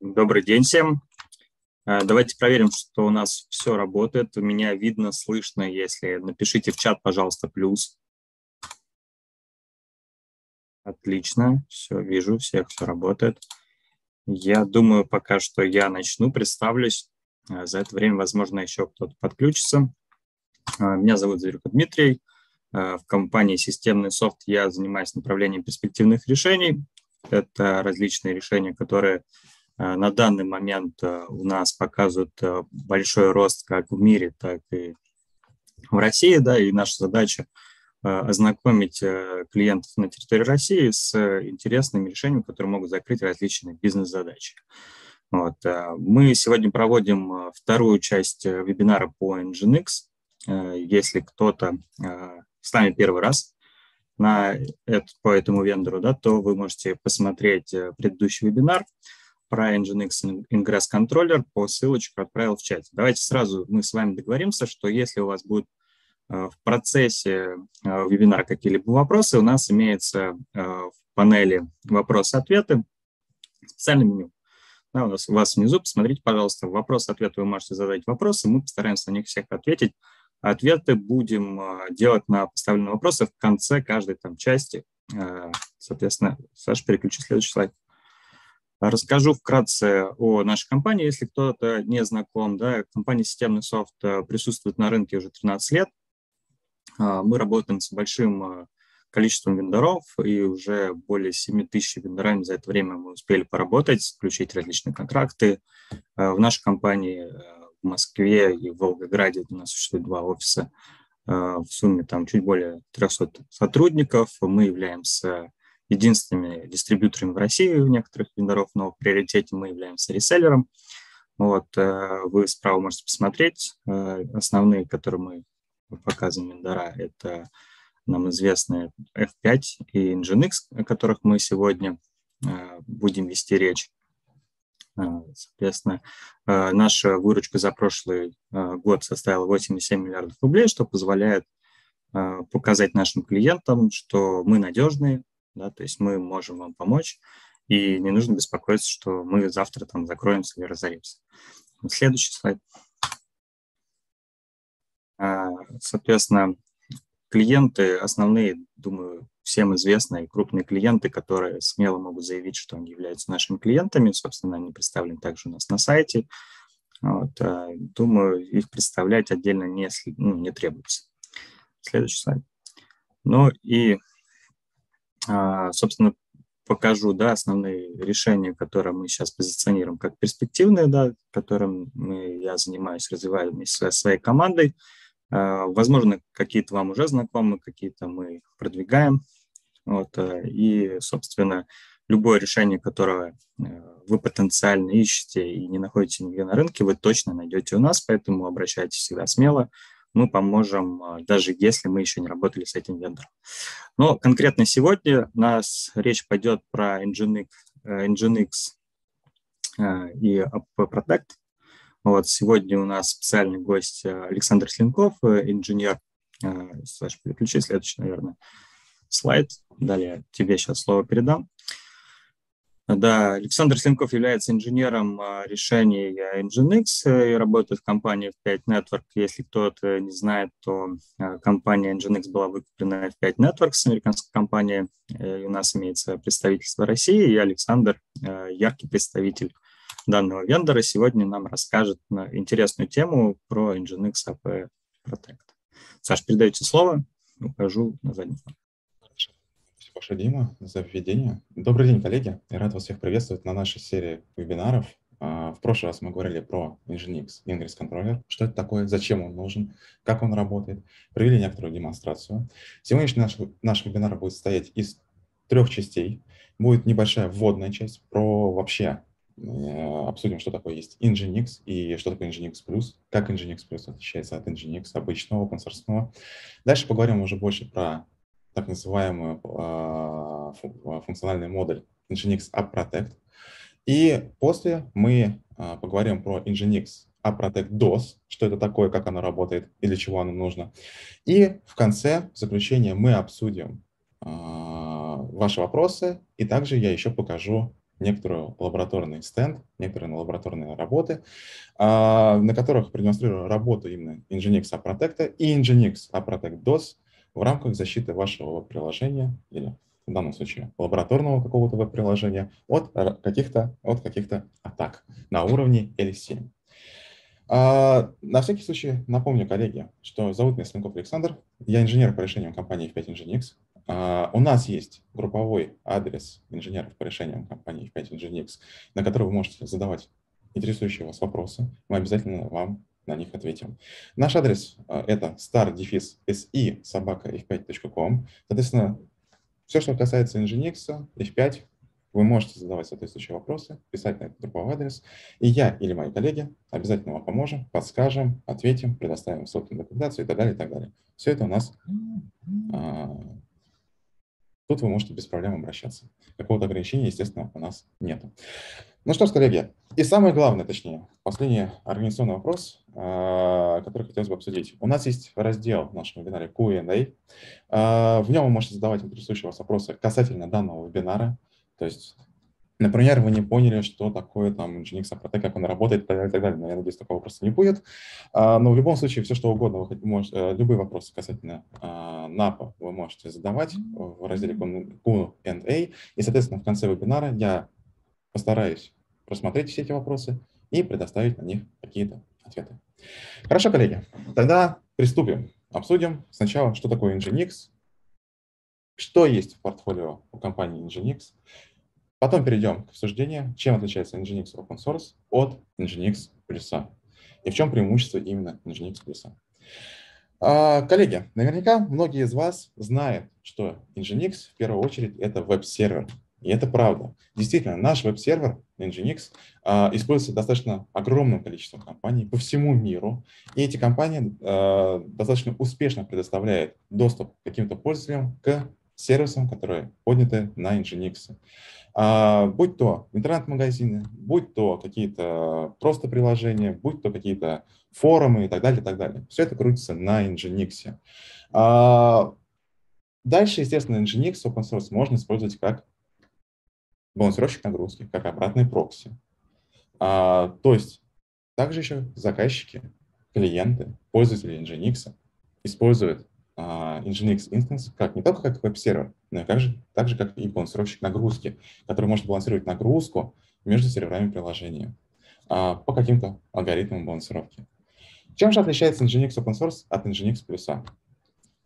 Добрый день всем. Э, давайте проверим, что у нас все работает. У меня видно, слышно. Если напишите в чат, пожалуйста, плюс. Отлично, все, вижу, всех все работает. Я думаю, пока что я начну, представлюсь. Э, за это время, возможно, еще кто-то подключится. Э, меня зовут Зарюка Дмитрий. В компании «Системный софт» я занимаюсь направлением перспективных решений. Это различные решения, которые на данный момент э, у нас показывают э, большой рост как в мире, так и в России, да, и наша задача ознакомить клиентов на территории России с интересными решениями, которые могут закрыть различные бизнес-задачи. Вот. Мы сегодня проводим вторую часть вебинара по Nginx. Если кто-то с нами первый раз на, по этому вендору, да, то вы можете посмотреть предыдущий вебинар – про Nginx Ingress Controller по ссылочке отправил в чате. Давайте сразу мы с вами договоримся, что если у вас будет э, в процессе э, вебинара какие-либо вопросы, у нас имеется э, в панели вопросы-ответы специальное меню. Да, у, нас, у вас внизу, посмотрите, пожалуйста, вопрос-ответ вы можете задать вопросы, мы постараемся на них всех ответить. Ответы будем делать на поставленные вопросы в конце каждой там части. Соответственно, Саша, переключи следующий слайд. Расскажу вкратце о нашей компании, если кто-то не знаком. Да, компания «Системный софт» э, присутствует на рынке уже 13 лет. А, мы работаем с большим э, количеством вендоров, и уже более 7 тысяч вендорами за это время мы успели поработать, заключить различные контракты. Э, в нашей компании в Москве и в Волгограде у нас существует два офиса. В сумме там чуть более 300 сотрудников. Мы являемся единственными дистрибьюторами в России у некоторых вендоров, но в приоритете мы являемся реселлером. Вот, э, вы справа можете посмотреть. Э, основные, которые мы показываем вендора, это нам известные F5 и Nginx, о которых мы сегодня э, будем вести речь. Соответственно, наша выручка за прошлый год составила 8,7 миллиардов рублей, что позволяет показать нашим клиентам, что мы надежные, да, то есть мы можем вам помочь, и не нужно беспокоиться, что мы завтра там закроемся или разоримся. Следующий слайд. А, соответственно, клиенты основные, думаю, всем известные крупные клиенты, которые смело могут заявить, что они являются нашими клиентами. Собственно, они представлены также у нас на сайте. Вот, а, думаю, их представлять отдельно не, ну, не требуется. Следующий слайд. Ну и собственно, покажу, да, основные решения, которые мы сейчас позиционируем как перспективные, да, которым мы, я занимаюсь, развиваю вместе со своей командой. А, возможно, какие-то вам уже знакомы, какие-то мы продвигаем. Вот, э, и, собственно, любое решение, которое э, вы потенциально ищете и не находите нигде на рынке, вы точно найдете у нас, поэтому обращайтесь всегда смело мы поможем, а, даже если мы еще не работали с этим вендором. Но конкретно сегодня у нас речь пойдет про Nginx, э, Nginx э, и App Protect. Вот сегодня у нас специальный гость э, Александр Слинков, инженер. Саша, переключи следующий, наверное, слайд. Далее тебе сейчас слово передам. Да, Александр Сленков является инженером а, решений Nginx э, и работает в компании F5 Network. Если кто-то не знает, то а, компания Nginx была выкуплена F5 Networks, американская компания. Э, и у нас имеется представительство России, и Александр э, яркий представитель данного вендора. Сегодня нам расскажет интересную тему про Nginx AP Protect. Саш, передайте слово, укажу на задний фон. Спасибо, Дима, за введение. Добрый день, коллеги. Я рад вас всех приветствовать на нашей серии вебинаров. А, в прошлый раз мы говорили про Nginx Ingress Controller, что это такое, зачем он нужен, как он работает, провели некоторую демонстрацию. Сегодняшний наш, наш вебинар будет состоять из трех частей. Будет небольшая вводная часть про вообще э, обсудим, что такое есть Nginx и что такое Nginx как Nginx отличается от Nginx обычного, open source. Дальше поговорим уже больше про так называемую а, а, функциональный модуль Nginx App Protect. И после мы а, поговорим про Nginx App Protect DOS, что это такое, как оно работает и для чего оно нужно. И в конце, в заключение, мы обсудим ваши вопросы, и также я еще покажу некоторую лабораторный стенд, некоторые лабораторные работы, на которых продемонстрирую работу именно Nginx Aprotect и Nginx Aprotect DOS в рамках защиты вашего приложения или в данном случае лабораторного какого-то веб-приложения от каких-то от каких-то атак на уровне L7. А, на всякий случай напомню, коллеги, что зовут меня Сленков Александр, я инженер по решениям компании F5 Nginx. А, у нас есть групповой адрес инженеров по решениям компании F5 Nginx, на который вы можете задавать интересующие вас вопросы. Мы обязательно вам на них ответим. Наш адрес а, это star-si собака f5.com. Соответственно, все, что касается Nginx, F5, вы можете задавать соответствующие вопросы, писать на этот групповой адрес, и я или мои коллеги обязательно вам поможем, подскажем, ответим, предоставим собственную документацию и так далее, и так далее. Все это у нас а, Тут вы можете без проблем обращаться. Какого-то ограничения, естественно, у нас нет. Ну что ж, коллеги, и самое главное, точнее, последний организационный вопрос, а, который хотелось бы обсудить. У нас есть раздел в нашем вебинаре Q&A. А, в нем вы можете задавать интересующие вас вопросы касательно данного вебинара. То есть, например, вы не поняли, что такое там Nginx Aprotec, как он работает и так далее, и так далее. Но я надеюсь, такого вопроса не будет. А, но в любом случае, все что угодно, вы можете, э, любые вопросы касательно NAPA вы можете задавать в разделе Q&A. И, соответственно, в конце вебинара я постараюсь просмотреть все эти вопросы и предоставить на них какие-то ответы. Хорошо, коллеги, тогда приступим. Обсудим сначала, что такое Nginx, что есть в портфолио у компании Nginx, Потом перейдем к обсуждению, чем отличается Nginx Open Source от Nginx Plus. И в чем преимущество именно Nginx Plus. А, коллеги, наверняка многие из вас знают, что Nginx в первую очередь это веб-сервер. И это правда. Действительно, наш веб-сервер Nginx а, используется достаточно огромным количеством компаний по всему миру. И эти компании а, достаточно успешно предоставляют доступ каким-то пользователям к сервисам, которые подняты на Nginx. А, будь то интернет-магазины, будь то какие-то просто приложения, будь то какие-то форумы и так далее, и так далее. Все это крутится на Nginx. Дальше, естественно, Nginx open source можно использовать как балансировщик нагрузки, как обратный прокси. А, то есть также еще заказчики, клиенты, пользователи Nginx используют а, Nginx Instance как не только как веб-сервер, но и как же, так как и балансировщик нагрузки, который может балансировать нагрузку между серверами приложения а, по каким-то алгоритмам балансировки. Чем же отличается Nginx Open Source от Nginx Plus?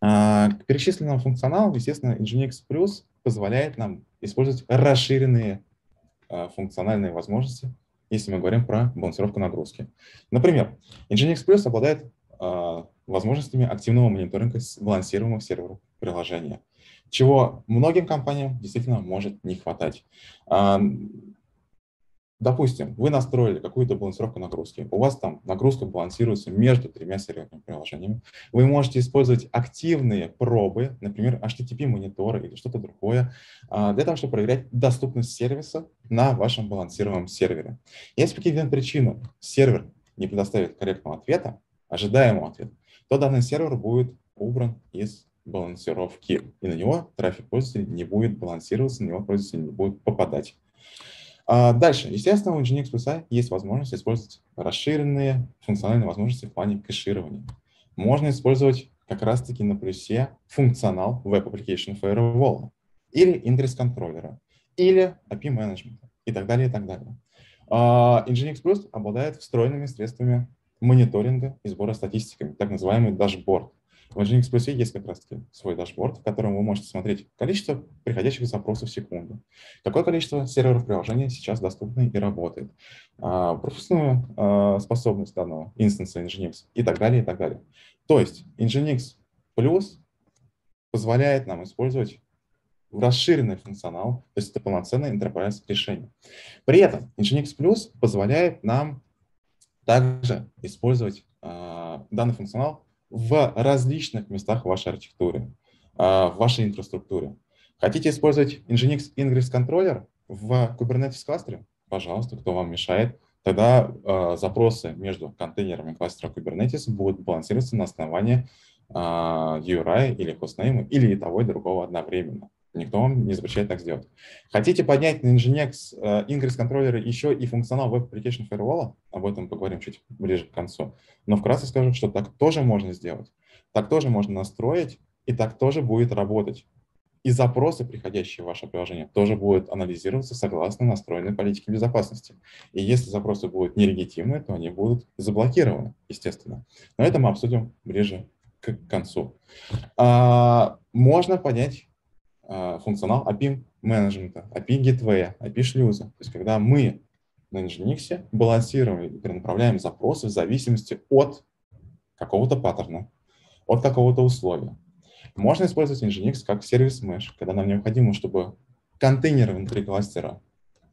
А, к перечисленному функционалу, естественно, Nginx Plus позволяет нам использовать расширенные функциональные возможности, если мы говорим про балансировку нагрузки. Например, Nginx Plus обладает возможностями активного мониторинга балансируемых серверов приложения, чего многим компаниям действительно может не хватать. Допустим, вы настроили какую-то балансировку нагрузки, у вас там нагрузка балансируется между тремя серверными приложениями. Вы можете использовать активные пробы, например, HTTP-мониторы или что-то другое, а, для того, чтобы проверять доступность сервиса на вашем балансируемом сервере. Если по каким-то причинам сервер не предоставит корректного ответа, ожидаемого ответа, то данный сервер будет убран из балансировки, и на него трафик пользователей не будет балансироваться, на него пользователи не будут попадать. А дальше, естественно, у Nginx Plus есть возможность использовать расширенные функциональные возможности в плане кэширования. Можно использовать как раз-таки на плюсе функционал Web Application Firewall или Ingress контроллера, или API менеджмента и так далее, и так далее. Nginx Plus обладает встроенными средствами мониторинга и сбора статистиками, так называемый дашборд. В Nginx Plus есть как раз таки свой дашборд, в котором вы можете смотреть количество приходящих запросов в секунду, какое количество серверов приложения сейчас доступно и работает, а, пропускную а, способность данного инстанса Nginx и так далее, и так далее. То есть Nginx Plus позволяет нам использовать расширенный функционал, то есть это полноценное enterprise решение. При этом Nginx Plus позволяет нам также использовать э, данный функционал в различных местах вашей архитектуры, э, в вашей инфраструктуре. Хотите использовать Nginx Ingress Controller в Kubernetes кластере? Пожалуйста, кто вам мешает? Тогда э, запросы между контейнерами кластера Kubernetes будут балансироваться на основании э, URI или хостнейма, или и того, и другого одновременно. Никто вам не запрещает так сделать. Хотите поднять на Nginx Ingress контроллеры еще и функционал Web Application Firewall? Об этом поговорим чуть ближе к концу. Но вкратце скажу, что так тоже можно сделать. Так тоже можно настроить, и так тоже будет работать. И запросы, приходящие в ваше приложение, тоже будут анализироваться согласно настроенной политике безопасности. И если запросы будут нелегитимны, то они будут заблокированы, естественно. Но это мы обсудим ближе к концу. А, можно понять функционал API менеджмента, API gateway, API шлюза. То есть когда мы на Nginx балансируем и перенаправляем запросы в зависимости от какого-то паттерна, от какого-то условия. Можно использовать Nginx как сервис mesh, когда нам необходимо, чтобы контейнеры внутри кластера,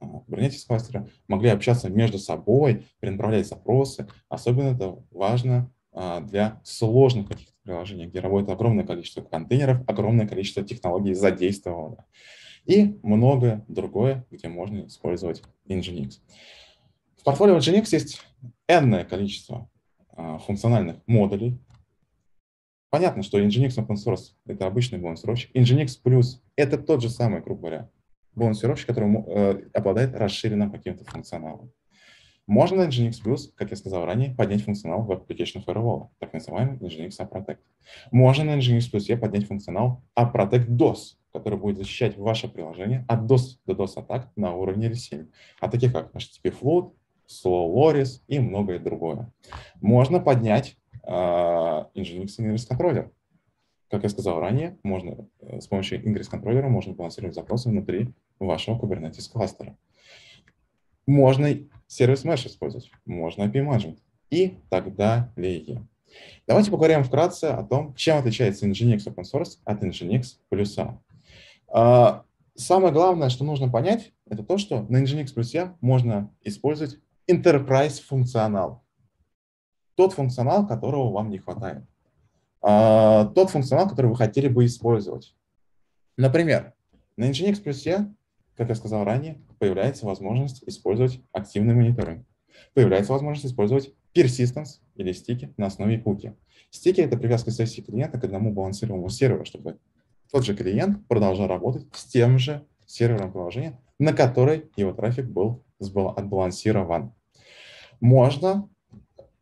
Kubernetes кластера могли общаться между собой, перенаправлять запросы. Особенно это важно а, для сложных каких-то приложений, где работает огромное количество контейнеров, огромное количество технологий задействовано. И многое другое, где можно использовать Nginx. В портфолио Nginx есть n количество а, функциональных модулей. Понятно, что Nginx Open Source — это обычный балансировщик. Nginx Plus — это тот же самый, грубо говоря, балансировщик, который э, обладает расширенным каким-то функционалом. Можно на Nginx Plus, как я сказал ранее, поднять функционал Web Application Firewall, так называемый Nginx AppProtect. Можно на Nginx Plus поднять функционал AppProtect DOS, который будет защищать ваше приложение от DOS до DOS атак на уровне L7, а таких как HTTP Flood, Slow Loris и многое другое. Можно поднять uh, Nginx Ingress Controller. Как я сказал ранее, можно э, с помощью Ingress контроллера можно балансировать запросы внутри вашего Kubernetes кластера. Можно сервис Mesh использовать, можно API Management и так далее. Давайте поговорим вкратце о том, чем отличается Nginx Open Source от Nginx Plus. А, самое главное, что нужно понять, это то, что на Nginx Plus можно использовать enterprise функционал. Тот функционал, которого вам не хватает. А, тот функционал, который вы хотели бы использовать. Например, на Nginx Plus как я сказал ранее, появляется возможность использовать активный мониторинг. Появляется возможность использовать persistence или стики на основе куки. Стики — это привязка сессии клиента к одному балансируемому серверу, чтобы тот же клиент продолжал работать с тем же сервером приложения, на который его трафик был отбалансирован. Можно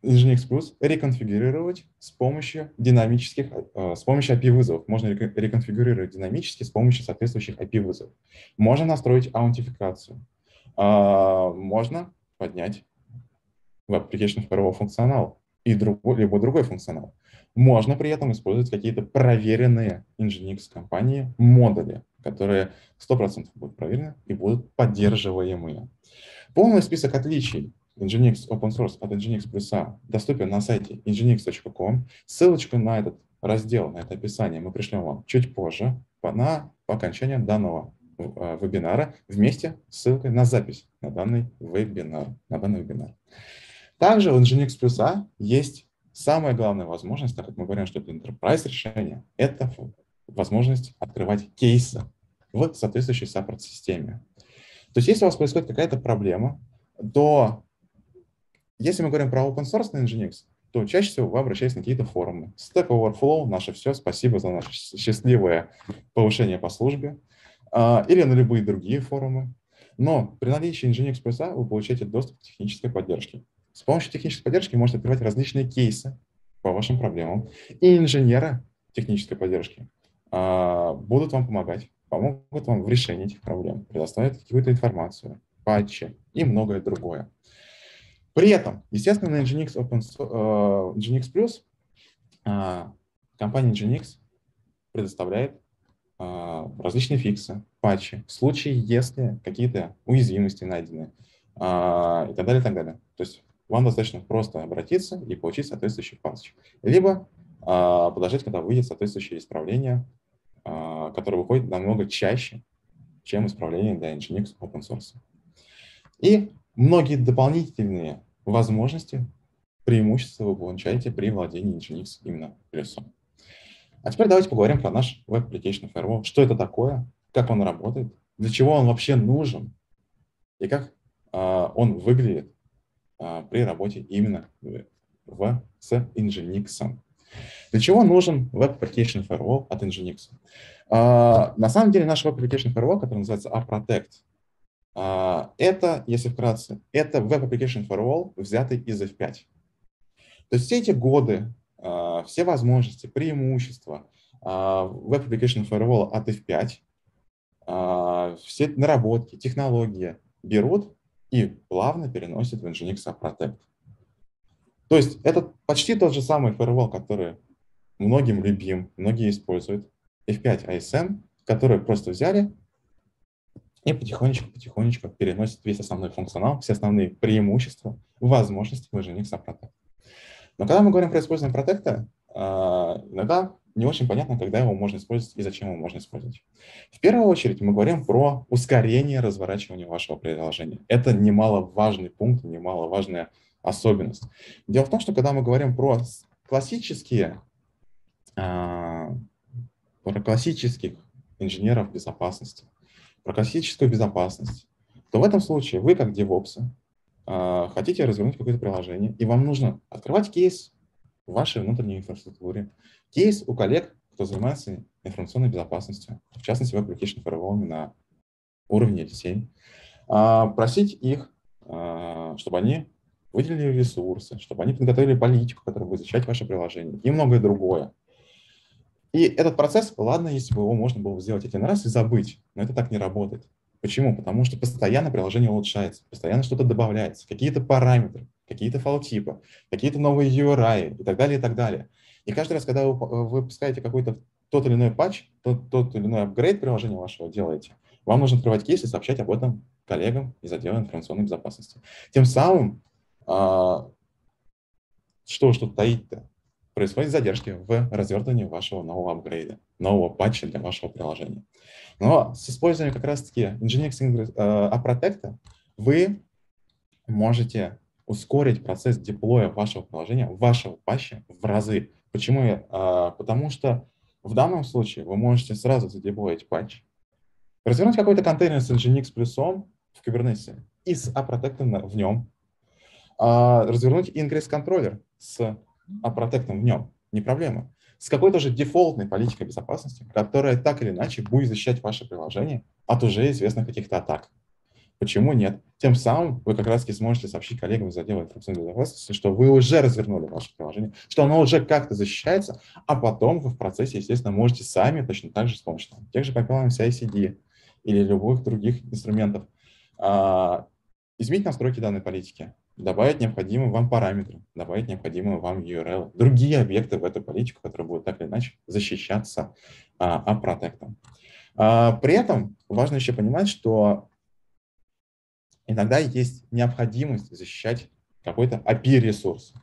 Nginx Plus реконфигурировать с помощью динамических, э, с помощью API-вызовов. Можно реконфигурировать динамически с помощью соответствующих API-вызовов. Можно настроить аутентификацию. А, можно поднять в application второго функционал и другой, либо другой функционал. Можно при этом использовать какие-то проверенные Nginx компании модули, которые 100% будут проверены и будут поддерживаемые. Полный список отличий Nginx Open Source от Nginx Plus доступен на сайте nginx.com. Ссылочку на этот раздел, на это описание мы пришлем вам чуть позже, по, на, по окончании данного э, вебинара вместе с ссылкой на запись на данный вебинар. На данный вебинар. Также в Nginx Plus есть самая главная возможность, так как мы говорим, что это enterprise решение, это возможность открывать кейсы в соответствующей саппорт-системе. То есть если у вас происходит какая-то проблема, то если мы говорим про open source на Nginx, то чаще всего вы обращаетесь на какие-то форумы. Stack Overflow, наше все, спасибо за наше счастливое повышение по службе. А, или на любые другие форумы. Но при наличии Nginx Plus вы получаете доступ к технической поддержке. С помощью технической поддержки вы можете открывать различные кейсы по вашим проблемам. И инженеры технической поддержки а, будут вам помогать, помогут вам в решении этих проблем, предоставят какую-то информацию, патчи и многое другое. При этом, естественно, на Nginx, Open, uh, Nginx Plus uh, компания Nginx предоставляет uh, различные фиксы, патчи, в случае, если какие-то уязвимости найдены и так далее, и так далее. То есть вам достаточно просто обратиться и получить соответствующий патч. Либо подождать, когда выйдет соответствующее исправление, которое выходит намного чаще, чем исправление для Nginx Open Source. И многие дополнительные возможности, преимущества вы получаете при владении Nginx именно плюсом. А теперь давайте поговорим про наш Web Application Firewall. Что это такое, как он работает, для чего он вообще нужен и как э, он выглядит э, при работе именно в, с Nginx. Для чего нужен Web Application Firewall от Nginx? А, на самом деле наш Web Application Firewall, который называется AProtect, это, если вкратце, это Web Application Firewall, взятый из F5. То есть все эти годы, а, все возможности, преимущества Web Application Firewall от F5, все наработки, технологии берут и плавно переносят в Nginx AProtect. То есть это почти тот же самый firewall, который многим любим, многие используют. F5 ASM, который просто взяли и потихонечку-потихонечку переносит весь основной функционал, все основные преимущества, возможности в Nginx Protect. Но когда мы говорим про использование протекта, иногда не очень понятно, когда его можно использовать и зачем его можно использовать. В первую очередь мы говорим про ускорение разворачивания вашего приложения. Это немаловажный пункт, немаловажная особенность. Дело в том, что когда мы говорим про классические, а, про классических инженеров безопасности, про классическую безопасность, то в этом случае вы, как DevOps, а, хотите развернуть какое-то приложение, и вам нужно открывать кейс в вашей внутренней инфраструктуре, кейс у коллег, кто занимается информационной безопасностью, в частности, в application firewall на уровне L7, а, просить их, чтобы они выделили ресурсы, чтобы они подготовили политику, которая будет защищать ваше приложение и многое другое. И этот процесс, ладно, если бы его можно было сделать один раз и забыть, но это так не работает. Почему? Потому что постоянно приложение улучшается, постоянно что-то добавляется, какие-то параметры, какие-то фалтипы, какие-то новые URI и так далее, и так далее. И каждый раз, когда вы выпускаете какой-то тот или иной патч, тот, тот или иной апгрейд приложения вашего делаете, вам нужно открывать кейс и сообщать об этом коллегам из отдела информационной безопасности. Тем самым а, что что таит-то? Происходит задержки в развертывании вашего нового апгрейда, нового патча для вашего приложения. Но с использованием как раз-таки Nginx AProtect вы можете ускорить процесс деплоя вашего приложения, вашего патча в разы. Почему? А, потому что в данном случае вы можете сразу задеплоить патч, развернуть какой-то контейнер с Nginx плюсом в Kubernetes и с AProtect в нем, а, развернуть ингресс-контроллер с опротектом в нем, не проблема. С какой-то же дефолтной политикой безопасности, которая так или иначе будет защищать ваше приложение от уже известных каких-то атак. Почему нет? Тем самым вы как раз-таки сможете сообщить коллегам из отдела информационной безопасности, что вы уже развернули ваше приложение, что оно уже как-то защищается, а потом вы в процессе, естественно, можете сами точно так же с помощью тех же компилов CI-CD или любых других инструментов а, изменить настройки данной политики, добавить необходимые вам параметры, добавить необходимые вам URL, другие объекты в эту политику, которые будут так или иначе защищаться а, опротектом. А, при этом важно еще понимать, что иногда есть необходимость защищать какой-то API-ресурс.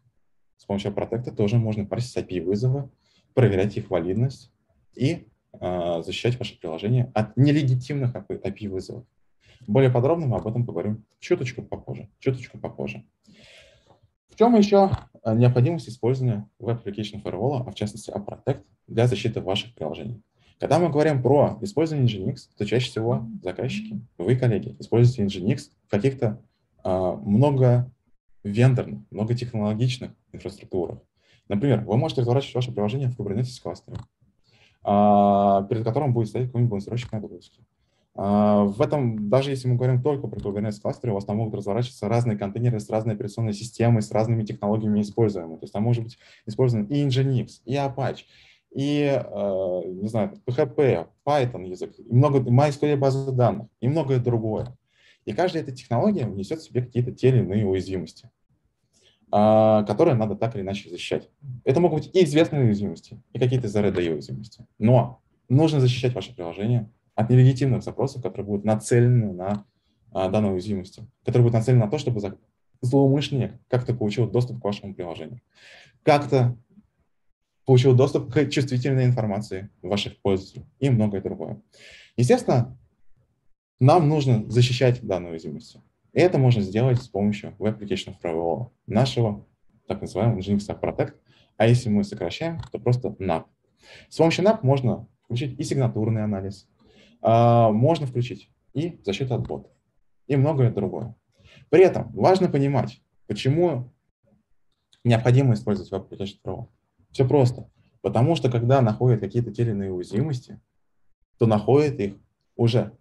С помощью протекта тоже можно парсить API-вызовы, проверять их валидность и а, защищать ваше приложение от нелегитимных API-вызовов. Более подробно мы об этом поговорим чуточку попозже. Чуточку попозже. В чем еще э, необходимость использования Web Application Firewall, а в частности AppProtect, для защиты ваших приложений? Когда мы говорим про использование Nginx, то чаще всего заказчики, вы, коллеги, используете Nginx в каких-то а, много вендорных, многотехнологичных инфраструктурах. Например, вы можете разворачивать ваше приложение в Kubernetes кластере, а, перед которым будет стоять какой-нибудь балансировщик нагрузки. А, в этом, даже если мы говорим только про Kubernetes кластеры, у вас там могут разворачиваться разные контейнеры с разной операционной системой, с разными технологиями используемыми. То есть там может быть использован и Nginx, и Apache, и, а, не знаю, PHP, Python язык, и много, MySQL базы данных, и многое другое. И каждая эта технология несет в себе какие-то те или иные уязвимости, а, которые надо так или иначе защищать. Это могут быть и известные уязвимости, и какие-то ZRD уязвимости. Но нужно защищать ваше приложение от нелегитимных запросов, которые будут нацелены на а, данную уязвимость, которые будут нацелены на то, чтобы злоумышленник как-то получил доступ к вашему приложению, как-то получил доступ к чувствительной информации ваших пользователей и многое другое. Естественно, нам нужно защищать данную уязвимость. И это можно сделать с помощью Web Application Firewall, нашего так называемого Nginx Protect, а если мы сокращаем, то просто NAP. С помощью NAP можно включить и сигнатурный анализ, можно включить и защиту от ботов, и многое другое. При этом важно понимать, почему необходимо использовать Web Application Pro. Все просто. Потому что когда находят какие-то те или иные уязвимости, то находят их уже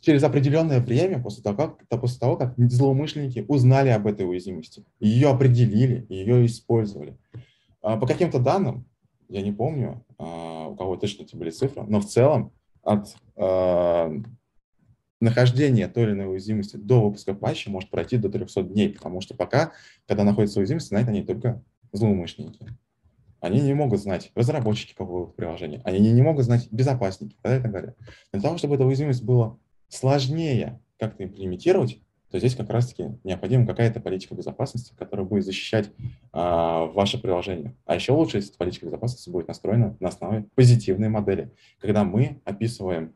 через определенное время после того, как, после того, как злоумышленники узнали об этой уязвимости, ее определили, ее использовали. А, по каким-то данным, я не помню, а, у кого точно эти были цифры, но в целом от а, нахождения той или иной уязвимости до выпуска патча может пройти до 300 дней, потому что пока, когда находится уязвимость, знают они только злоумышленники. Они не могут знать разработчики какого-то приложения, они не, не могут знать безопасники и так далее. Для того, чтобы эта уязвимость была сложнее как-то имплементировать, то здесь как раз-таки необходима какая-то политика безопасности, которая будет защищать а, ваше приложение. А еще лучше, если политика безопасности будет настроена на основе позитивной модели, когда мы описываем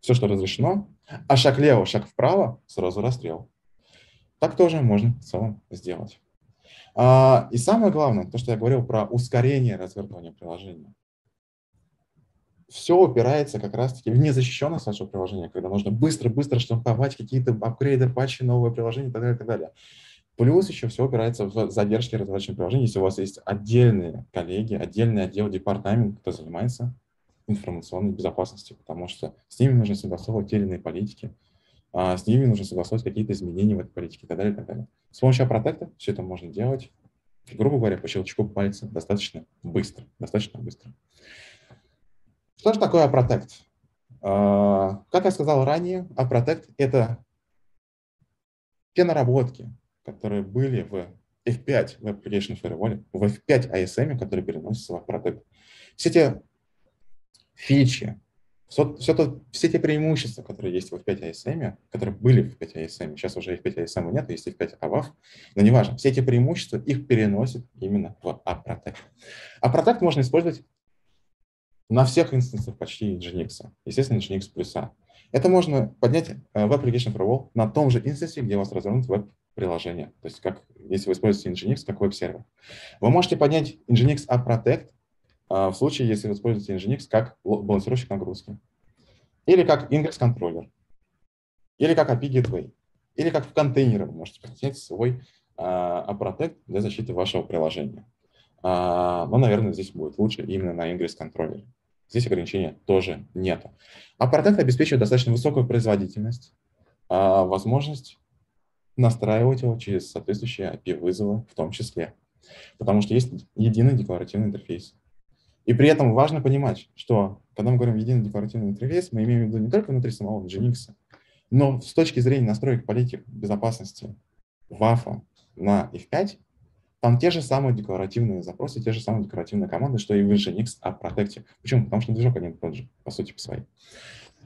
все, что разрешено, а шаг лево, шаг вправо, сразу расстрел. Так тоже можно в целом сделать. А, и самое главное, то, что я говорил про ускорение развертывания приложения все упирается как раз-таки в незащищенность вашего приложения, когда нужно быстро-быстро штамповать какие-то апгрейды, патчи, новые приложения и так далее, и так далее. Плюс еще все упирается в задержки разработчиков приложений, если у вас есть отдельные коллеги, отдельный отдел, департамент, кто занимается информационной безопасностью, потому что с ними нужно согласовывать те или иные политики, а с ними нужно согласовывать какие-то изменения в этой политике и так далее, и так далее. С помощью Aprotect все это можно делать, грубо говоря, по щелчку пальца достаточно быстро, достаточно быстро. Что же такое Aprotect? А, как я сказал ранее, Aprotect – это те наработки, которые были в F5 в Application Firewall, в F5 ISM, которые переносятся в Aprotect. Все те фичи, все, то, все те преимущества, которые есть в F5 ISM, которые были в F5 ISM, сейчас уже F5 ISM нет, есть F5 AWAF, но неважно, все эти преимущества их переносят именно в Aprotect. Aprotect можно использовать на всех инстансах почти Nginx. Естественно, Nginx плюса. Это можно поднять э, в Application Firewall на том же инстансе, где у вас развернут веб-приложение. То есть, как, если вы используете Nginx как веб-сервер. Вы можете поднять Nginx AppProtect в случае, если вы используете Nginx как балансировщик нагрузки. Или как ingress контроллер. Или как API Gateway. Или как в контейнеры вы можете поднять свой AppProtect для защиты вашего приложения. Но, наверное, здесь будет лучше именно на ingress контроллере. Здесь ограничения тоже нету. А Protect обеспечивает достаточно высокую производительность, а возможность настраивать его через соответствующие API-вызовы в том числе. Потому что есть единый декларативный интерфейс. И при этом важно понимать, что когда мы говорим единый декларативный интерфейс, мы имеем в виду не только внутри самого Nginx, но с точки зрения настроек политик безопасности WAF на F5 там те же самые декларативные запросы, те же самые декларативные команды, что и в Nginx о Protect. Почему? Потому что движок один и тот же, по сути, по своей.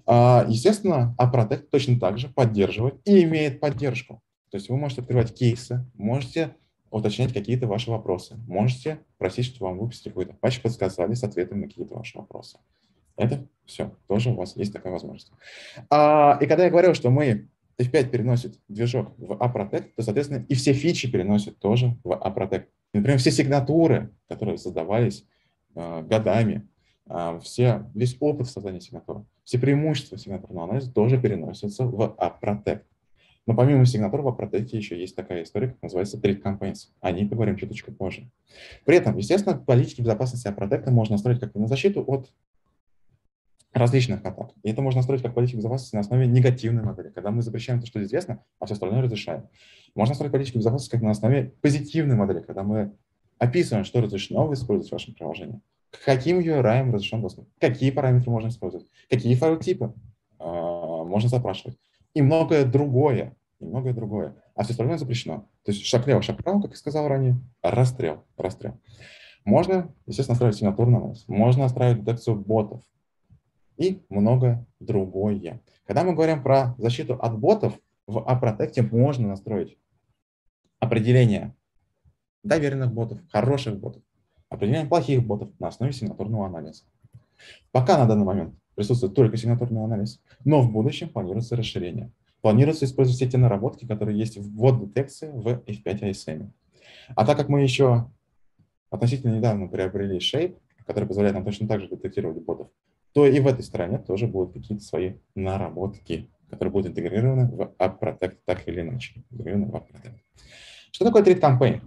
А, естественно, AppProtect точно так же поддерживает и имеет поддержку. То есть вы можете открывать кейсы, можете уточнять какие-то ваши вопросы, можете просить, чтобы вам выпустили какой-то патч, подсказали с ответами на какие-то ваши вопросы. Это все, тоже у вас есть такая возможность. А, и когда я говорил, что мы F5 переносит движок в AProtect, то, соответственно, и все фичи переносят тоже в AProtect. например, все сигнатуры, которые создавались э, годами, э, все, весь опыт создания сигнатуры, все преимущества сигнатурного анализа тоже переносятся в AProtect. Но помимо сигнатур в AProtect еще есть такая история, как называется Treat Campaigns. О ней поговорим чуточку позже. При этом, естественно, политики безопасности AProtect можно настроить как на защиту от различных атак. И это можно строить как политику безопасности на основе негативной модели, когда мы запрещаем то, что известно, а все остальное разрешаем. Можно строить политику безопасности как на основе позитивной модели, когда мы описываем, что разрешено использовать в вашем приложении, каким URI разрешен доступ, какие параметры можно использовать, какие файл-типы э, можно запрашивать и многое другое, и многое другое. А все остальное запрещено. То есть шаг лево, шаг вправо, как я сказал ранее, расстрел, расстрел. Можно, естественно, настраивать сигнатурный анализ, можно настраивать детекцию ботов, и многое другое. Когда мы говорим про защиту от ботов, в Aprotect можно настроить определение доверенных ботов, хороших ботов, определение плохих ботов на основе сигнатурного анализа. Пока на данный момент присутствует только сигнатурный анализ, но в будущем планируется расширение. Планируется использовать все те наработки, которые есть в бот-детекции в F5 ISM. А так как мы еще относительно недавно приобрели Shape, который позволяет нам точно так же детектировать ботов, то и в этой стороне тоже будут какие-то свои наработки, которые будут интегрированы в AppProtect так или иначе. Интегрированы в AppProtect. Что такое Treat Campaign?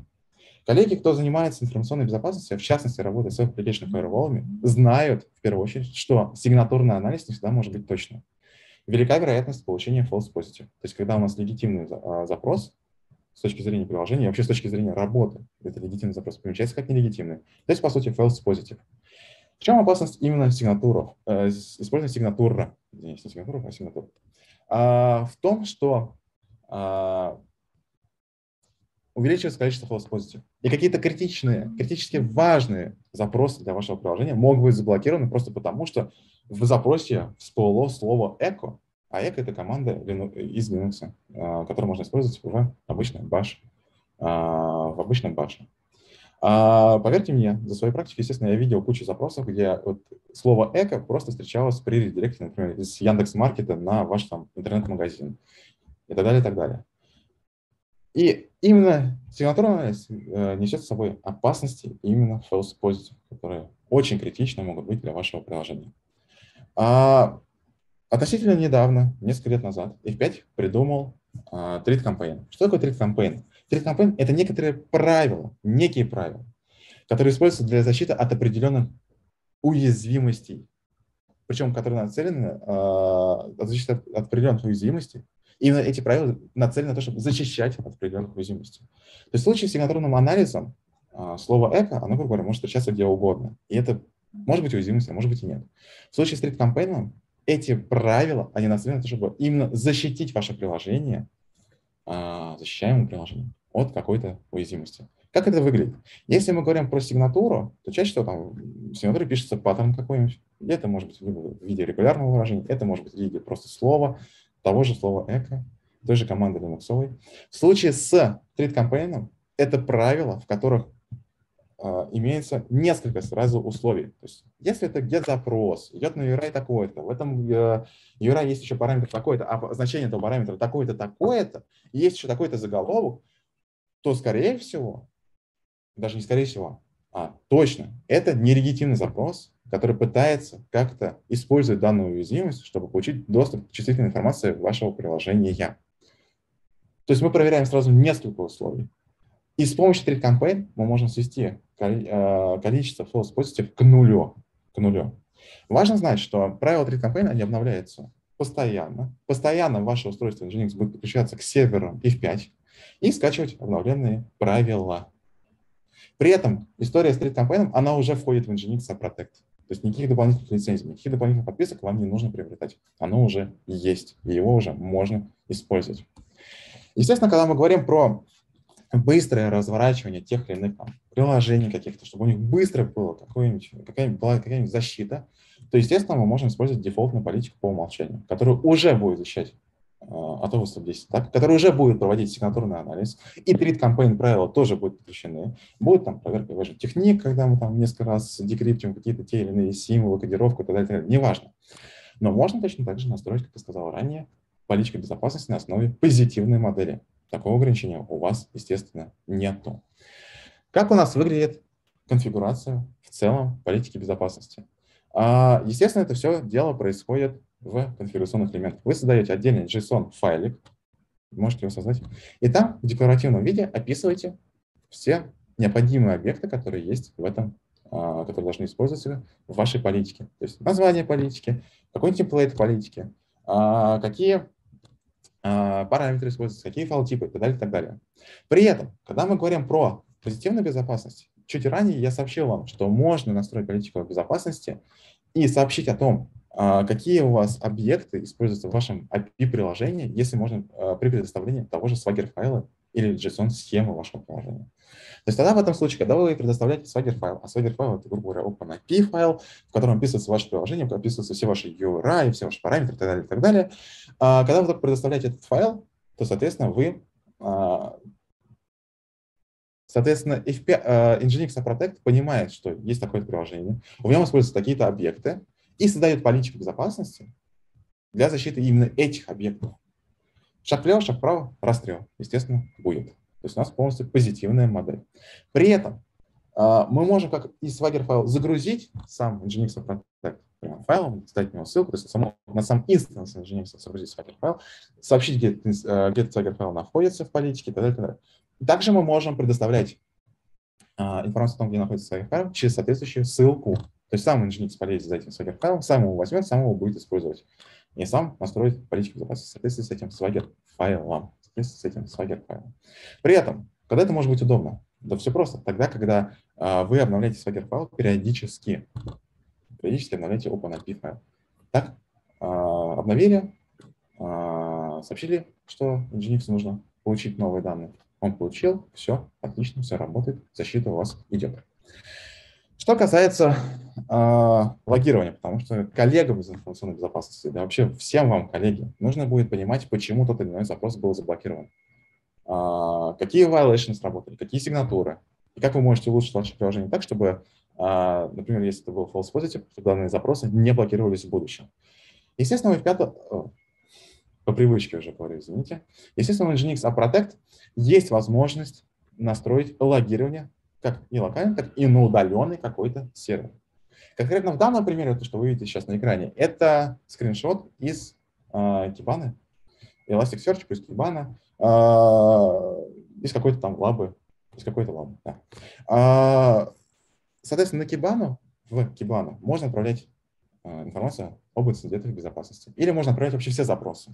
Коллеги, кто занимается информационной безопасностью, в частности, работает с application firewall, знают, в первую очередь, что сигнатурный анализ не всегда может быть точным. Велика вероятность получения false positive. То есть, когда у нас легитимный а, запрос с точки зрения приложения, вообще с точки зрения работы, это легитимный запрос помечается как нелегитимный. То есть, по сути, false positive. В чем опасность именно сигнатуров, э, использования сигнатура, не сигнатура, а сигнатура? А, в том, что а, увеличивается количество false positive. И какие-то критичные, критически важные запросы для вашего приложения могут быть заблокированы просто потому, что в запросе всплыло слово echo, а echo — это команда из Linux, а, которую можно использовать в обычном bash. А, в обычном bash. А, поверьте мне, за своей практикой, естественно, я видел кучу запросов, где вот слово «эко» просто встречалось при редиректе, например, из Яндекс.Маркета на ваш там интернет-магазин и так далее, и так далее. И именно сигнатурный анализ э, несет с собой опасности именно false positive, которые очень критично могут быть для вашего приложения. А, относительно недавно, несколько лет назад, F5 придумал а, Treat Campaign. Что такое Treat Campaign? Treat Campaign – это некоторые правила, некие правила, которые используются для защиты от определенных уязвимостей, причем которые нацелены а, от защиты от определенных уязвимостей Именно эти правила нацелены на то, чтобы защищать от определенных уязвимостей. То есть в случае с сигнатурным анализом а, слово «эко», оно, грубо говоря, может встречаться где угодно. И это может быть уязвимость, а может быть и нет. В случае с стрит-кампейном эти правила, они нацелены на то, чтобы именно защитить ваше приложение, а, защищаемое приложение, от какой-то уязвимости. Как это выглядит? Если мы говорим про сигнатуру, то чаще всего там в сигнатуре пишется паттерн какой-нибудь. Это может быть в виде регулярного выражения, это может быть в виде просто слова, того же слова эко, той же команды Linux. В случае с трит кампейном это правила, в которых имеется несколько сразу условий. То есть, если это get запрос, идет на URI такой-то, в этом э, URI есть еще параметр такой-то, а значение этого параметра такое-то, и есть еще такой-то заголовок, то, скорее всего, даже не скорее всего, а точно, это нелегитимный запрос, который пытается как-то использовать данную уязвимость, чтобы получить доступ к чувствительной информации вашего приложения. То есть мы проверяем сразу несколько условий. И с помощью Treat Campaign мы можем свести э, количество false positive к нулю. К нулю. Важно знать, что правила Treat Campaign они обновляются постоянно. Постоянно ваше устройство Nginx будет подключаться к серверам F5 и скачивать обновленные правила. При этом история с Campaign, она уже входит в Nginx Protect. То есть никаких дополнительных лицензий, никаких дополнительных подписок вам не нужно приобретать. Оно уже есть, и его уже можно использовать. Естественно, когда мы говорим про быстрое разворачивание тех или иных там, приложений каких-то, чтобы у них быстро было какая-нибудь, какая-нибудь, была какая-нибудь защита, то, естественно, мы можем использовать дефолтную политику по умолчанию, которая уже будет защищать от ОВС 10, так, который уже будет проводить сигнатурный анализ, и перед кампейн правила тоже будут подключены. Будет там проверка же техник, когда мы там несколько раз декриптим какие-то те или иные символы, кодировку и так далее, так далее. неважно. Но можно точно так же настроить, как я сказал ранее, политику безопасности на основе позитивной модели. Такого ограничения у вас, естественно, нету. Как у нас выглядит конфигурация в целом политики безопасности? А, естественно, это все дело происходит в конфигурационных элементах. Вы создаете отдельный JSON-файлик, можете его создать, и там в декларативном виде описываете все необходимые объекты, которые есть в этом, а, которые должны использоваться в вашей политике. То есть название политики, какой темплейт политики, а, какие параметры используются, какие файл-типы и так далее, и так далее. При этом, когда мы говорим про позитивную безопасность, чуть ранее я сообщил вам, что можно настроить политику безопасности и сообщить о том, а, какие у вас объекты используются в вашем API-приложении, если можно а, при предоставлении того же Swagger файла или JSON-схемы вашего приложения. То есть тогда в этом случае, когда вы предоставляете Swagger файл, а Swagger файл это, грубо говоря, OpenAPI файл, в котором описывается ваше приложение, описываются все ваши URI, все ваши параметры и так далее, и так далее. А когда вы предоставляете этот файл, то, соответственно, вы Соответственно, FP, Nginx Protect понимает, что есть такое приложение, в нем используются такие-то объекты, и создает политику безопасности для защиты именно этих объектов. Шаг влево, шаг вправо, расстрел, естественно, будет. То есть у нас полностью позитивная модель. При этом а, мы можем как из Swagger файл загрузить сам Nginx Protect прямо файлом, ставить на него ссылку, то есть само, на сам инстанс Nginx загрузить Swagger файл, сообщить, где, где Swagger файл находится в политике и так далее. Также мы можем предоставлять а, информацию о том, где находится Swagger файл, через соответствующую ссылку. То есть сам Nginx полезет за этим Swagger файлом, сам его возьмет, сам его будет использовать. И сам настроит политику безопасности в соответствии с этим Swagger файлом. с этим Swagger файлом. При этом, когда это может быть удобно? Да все просто. Тогда, когда а, вы обновляете Swagger файл периодически. Периодически обновляете OpenIP файл. Так, а, обновили, а, сообщили, что Nginx нужно получить новые данные. Он получил, все, отлично, все работает, защита у вас идет. Что касается э, логирования, потому что коллегам из информационной безопасности, да вообще всем вам, коллеги, нужно будет понимать, почему тот или иной запрос был заблокирован. Э, какие violations сработали, какие сигнатуры, и как вы можете улучшить ваше приложение так, чтобы, э, например, если это был false positive, то данные запросы не блокировались в будущем. Естественно, в пятом, по привычке уже говорю, извините. Естественно, в Nginx Protect есть возможность настроить логирование как и локально, так и на удаленный какой-то сервер. Конкретно в данном примере, то, что вы видите сейчас на экране, это скриншот из э, Kibana, Elasticsearch из Kibana, э, из какой-то там лабы, из какой-то лабы, да. Э, соответственно, на Kibana, в Kibana можно отправлять э, информацию об инцидентах безопасности. Или можно отправлять вообще все запросы.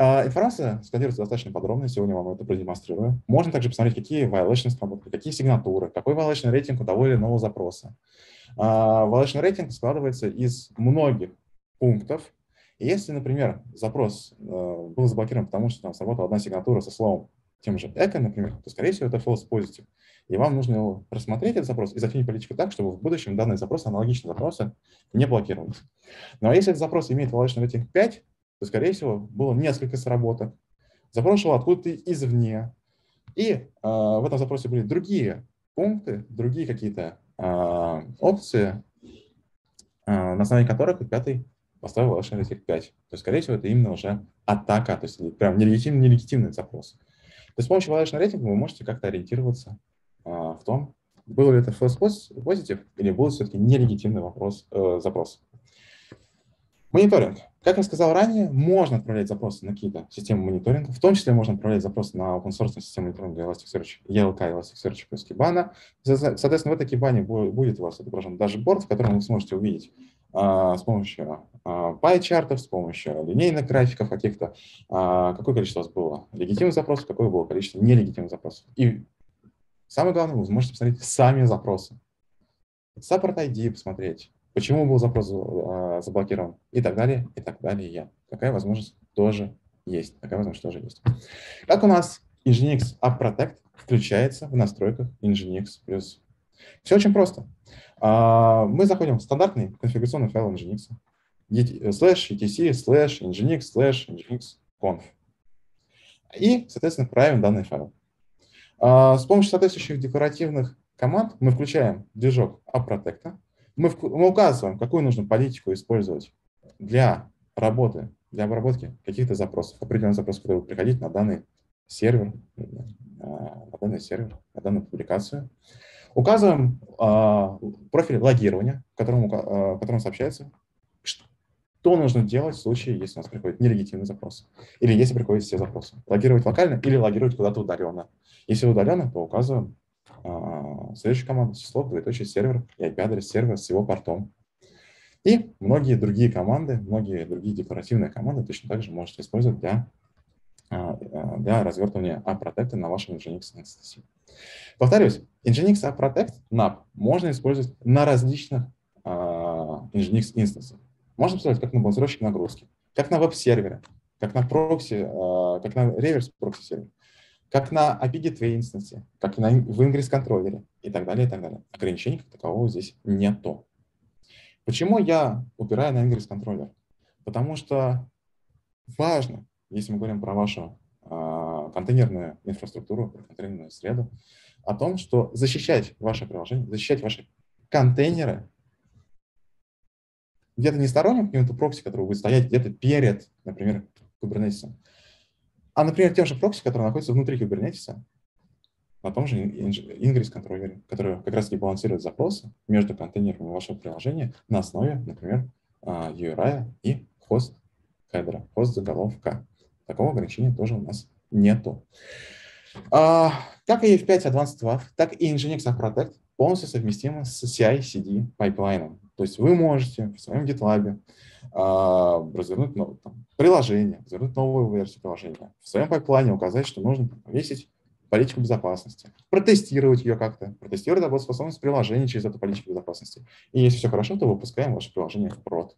А, информация складируется достаточно подробно, сегодня вам это продемонстрирую. Можно также посмотреть, какие violations сработали, какие сигнатуры, какой violation рейтинг у того или иного запроса. А, violation рейтинг складывается из многих пунктов. Если, например, запрос э, был заблокирован, потому что там сработала одна сигнатура со словом тем же эко, например, то, скорее всего, это false positive. И вам нужно его просмотреть, этот запрос, и затянуть политику так, чтобы в будущем данные запросы, аналогичные запросы, не блокировались. Ну а если этот запрос имеет violation рейтинг 5, то, скорее всего, было несколько сработок. Запрос шел откуда-то извне. И э, в этом запросе были другие пункты, другие какие-то э, опции, э, на основе которых пятый поставил ваш рейтинг 5. То есть, скорее всего, это именно уже атака, то есть прям нелегитимный, нелегитимный запрос. То есть с помощью валочного рейтинга вы можете как-то ориентироваться э, в том, был ли это false positive или был все-таки нелегитимный вопрос, э, запрос. Мониторинг. Как я сказал ранее, можно отправлять запросы на какие-то системы мониторинга, в том числе можно отправлять запросы на open source систему мониторинга Elasticsearch, ELK, Elasticsearch плюс Kibana. Соответственно, в этой Kibana будет у вас отображен дашборд, в котором вы сможете увидеть а, с помощью пай-чартов, с помощью линейных графиков каких-то, а, какое количество у вас было легитимных запросов, какое было количество нелегитимных запросов. И самое главное, вы сможете посмотреть сами запросы. Support ID посмотреть, почему был запрос э, заблокирован и так далее, и так далее. Такая возможность тоже есть. Такая возможность тоже есть. Как у нас Nginx App Protect включается в настройках Nginx+. Все очень просто. А, мы заходим в стандартный конфигурационный файл Nginx, slash etc slash nginx slash nginx conf. И, соответственно, правим данный файл. А, с помощью соответствующих декларативных команд мы включаем движок AppProtect, мы, мы указываем, какую нужно политику использовать для работы, для обработки каких-то запросов, определенных запросов, которые будут приходить на данный сервер, э, на данный сервер, на данную публикацию. Указываем э, профиль логирования, в котором, э, в котором сообщается, что нужно делать в случае, если у нас приходит нелегитимный запрос, или если приходят все запросы. Логировать локально или логировать куда-то удаленно. Если удаленно, то указываем а, следующая команда число, двоеточие сервер и IP-адрес сервера с его портом. И многие другие команды, многие другие декларативные команды точно так же можете использовать для, а, а, для развертывания AppProtect на вашем Nginx инстансе. Повторюсь, Nginx AppProtect NAP можно использовать на различных Nginx инстансах. Можно использовать как на балансировщик нагрузки, как на веб-сервере, как на прокси, как на реверс прокси сервере как на API Gateway инстансе, как на, в Ingress контроллере и так далее, и так далее. Ограничений как такового здесь нету. Почему я упираю на Ingress контроллер? Потому что важно, если мы говорим про вашу э, контейнерную инфраструктуру, про контейнерную среду, о том, что защищать ваше приложение, защищать ваши контейнеры где-то не сторонним каким-то прокси, который будет стоять где-то перед, например, Kubernetes, а, например, тем же прокси, который находится внутри Kubernetes, на том же Ingress контроллере, который как раз и балансирует запросы между контейнерами вашего приложения на основе, например, а, URI и host header а, хост заголовка. Такого ограничения тоже у нас нету. А, как и F5 Advanced WAF, так и Nginx Protect полностью совместимы с CI-CD пайплайном. То есть вы можете в своем GitLab а, развернуть ну, там, приложение, развернуть новую версию приложения, в своем пайплайне указать, что нужно повесить политику безопасности, протестировать ее как-то, протестировать работоспособность приложения через эту политику безопасности. И если все хорошо, то выпускаем ваше приложение в прод.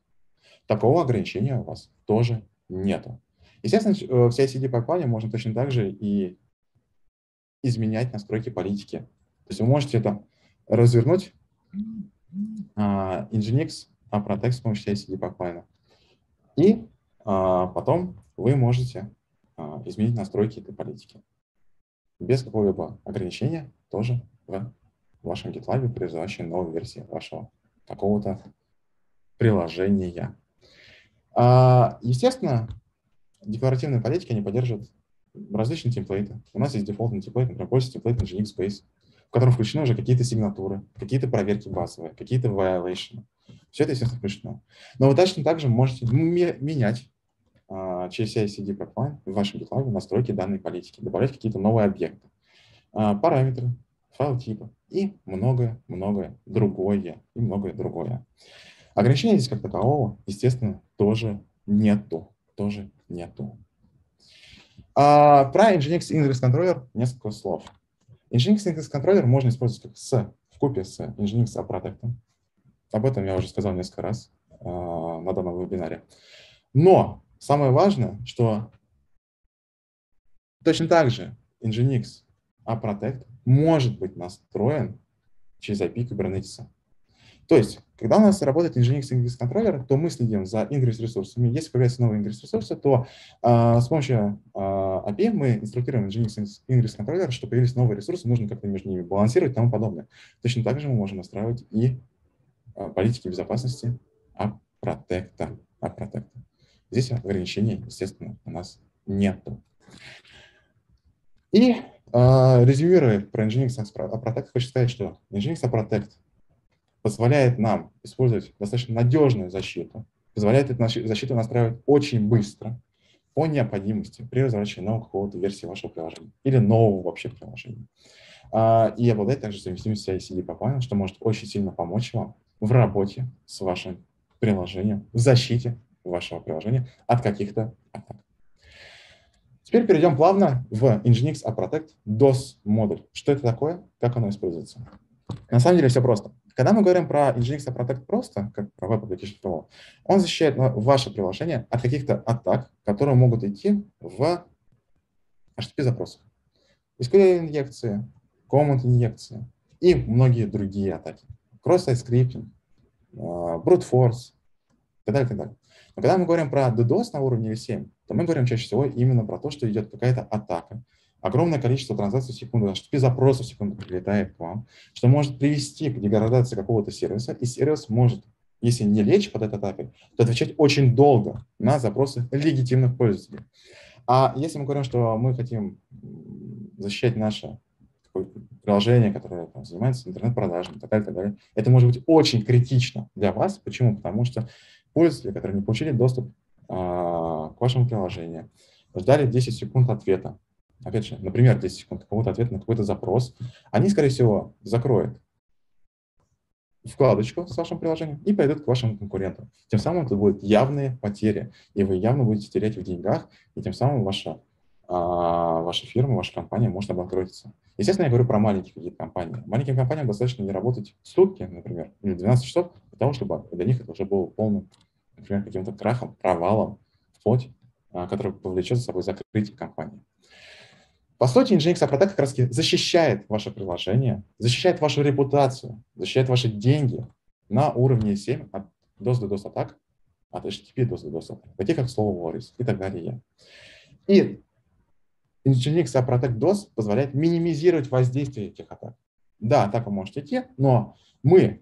Такого ограничения у вас тоже нету. Естественно, э, в CI-CD пайплайне можно точно так же и изменять настройки политики. То есть вы можете это развернуть Nginx Protect с помощью CI-CD пайплайна. И э, потом вы можете э, изменить настройки этой политики без какого-либо ограничения тоже в вашем GitLab при разработке новой версии вашего какого-то приложения. Естественно, декларативные политики, они поддерживают различные темплейты. У нас есть дефолтный темплейт, например, пользуется темплейт Nginx Space, в котором включены уже какие-то сигнатуры, какие-то проверки базовые, какие-то violation. Все это, естественно, включено. Но вы точно также можете менять а, через CI-CD pipeline в вашем GitLab настройки данной политики, добавлять какие-то новые объекты, а, параметры, файл типа и многое-многое другое. И многое другое. Ограничения здесь как такового, естественно, тоже нету. Тоже нету. А, про Nginx Ingress Controller несколько слов. Nginx Ingress Controller можно использовать как с, в купе с Nginx Protect. Об этом я уже сказал несколько раз а, на данном вебинаре. Но самое важное, что точно так же Nginx Protect может быть настроен через IP Kubernetes. То есть, когда у нас работает Nginx Ingress контроллер, то мы следим за Ingress ресурсами. Если появляются новые Ingress ресурсы, то э, с помощью э, API мы инструктируем Nginx Ingress контроллер, что появились новые ресурсы, нужно как-то между ними балансировать и тому подобное. Точно так же мы можем настраивать и э, политики безопасности AppProtect. AppProtect. Здесь ограничений, естественно, у нас нету. И э, резюмируя про Nginx Protect, хочу сказать, что Nginx Protect позволяет нам использовать достаточно надежную защиту, позволяет эту защиту настраивать очень быстро, по необходимости при разработке нового какого-то версии вашего приложения или нового вообще приложения. А, и обладает также совместимостью CI-CD Pipeline, что может очень сильно помочь вам в работе с вашим приложением, в защите вашего приложения от каких-то атак. Теперь перейдем плавно в Nginx Protect DOS модуль. Что это такое? Как оно используется? На самом деле все просто. Когда мы говорим про Nginx Protect просто, как про Web Application Firewall, он защищает ваше приложение от каких-то атак, которые могут идти в HTTP-запросах. SQL-инъекции, команд-инъекции и многие другие атаки. Cross-site scripting, а, brute force и так далее, так далее. Но когда мы говорим про DDoS на уровне L7, то мы говорим чаще всего именно про то, что идет какая-то атака, огромное количество транзакций в секунду, HTTP запросов в секунду прилетает к вам, что может привести к деградации какого-то сервиса, и сервис может, если не лечь под этой атакой, то отвечать очень долго на запросы легитимных пользователей. А если мы говорим, что мы хотим защищать наше приложение, которое там, занимается интернет-продажами и так далее, так далее, это может быть очень критично для вас. Почему? Потому что пользователи, которые не получили доступ а, к вашему приложению, ждали 10 секунд ответа, опять же, например, 10 секунд какого-то ответа на какой-то запрос, они, скорее всего, закроют вкладочку с вашим приложением и пойдут к вашим конкурентам. Тем самым это будут явные потери, и вы явно будете терять в деньгах, и тем самым ваша, а, ваша фирма, ваша компания может обанкротиться. Естественно, я говорю про маленькие какие-то компании. Маленьким компаниям достаточно не работать сутки, например, или 12 часов, для того, чтобы для них это уже было полным, например, каким-то крахом, провалом, вплоть, а, который повлечет за собой закрытие компании. По сути, Nginx Protect как раз защищает ваше приложение, защищает вашу репутацию, защищает ваши деньги на уровне 7 от DOS до DOS атак, от HTTP до DOS атак, таких как слово Warriors и так далее. И Nginx Protect DOS позволяет минимизировать воздействие этих атак. Да, атака может идти, но мы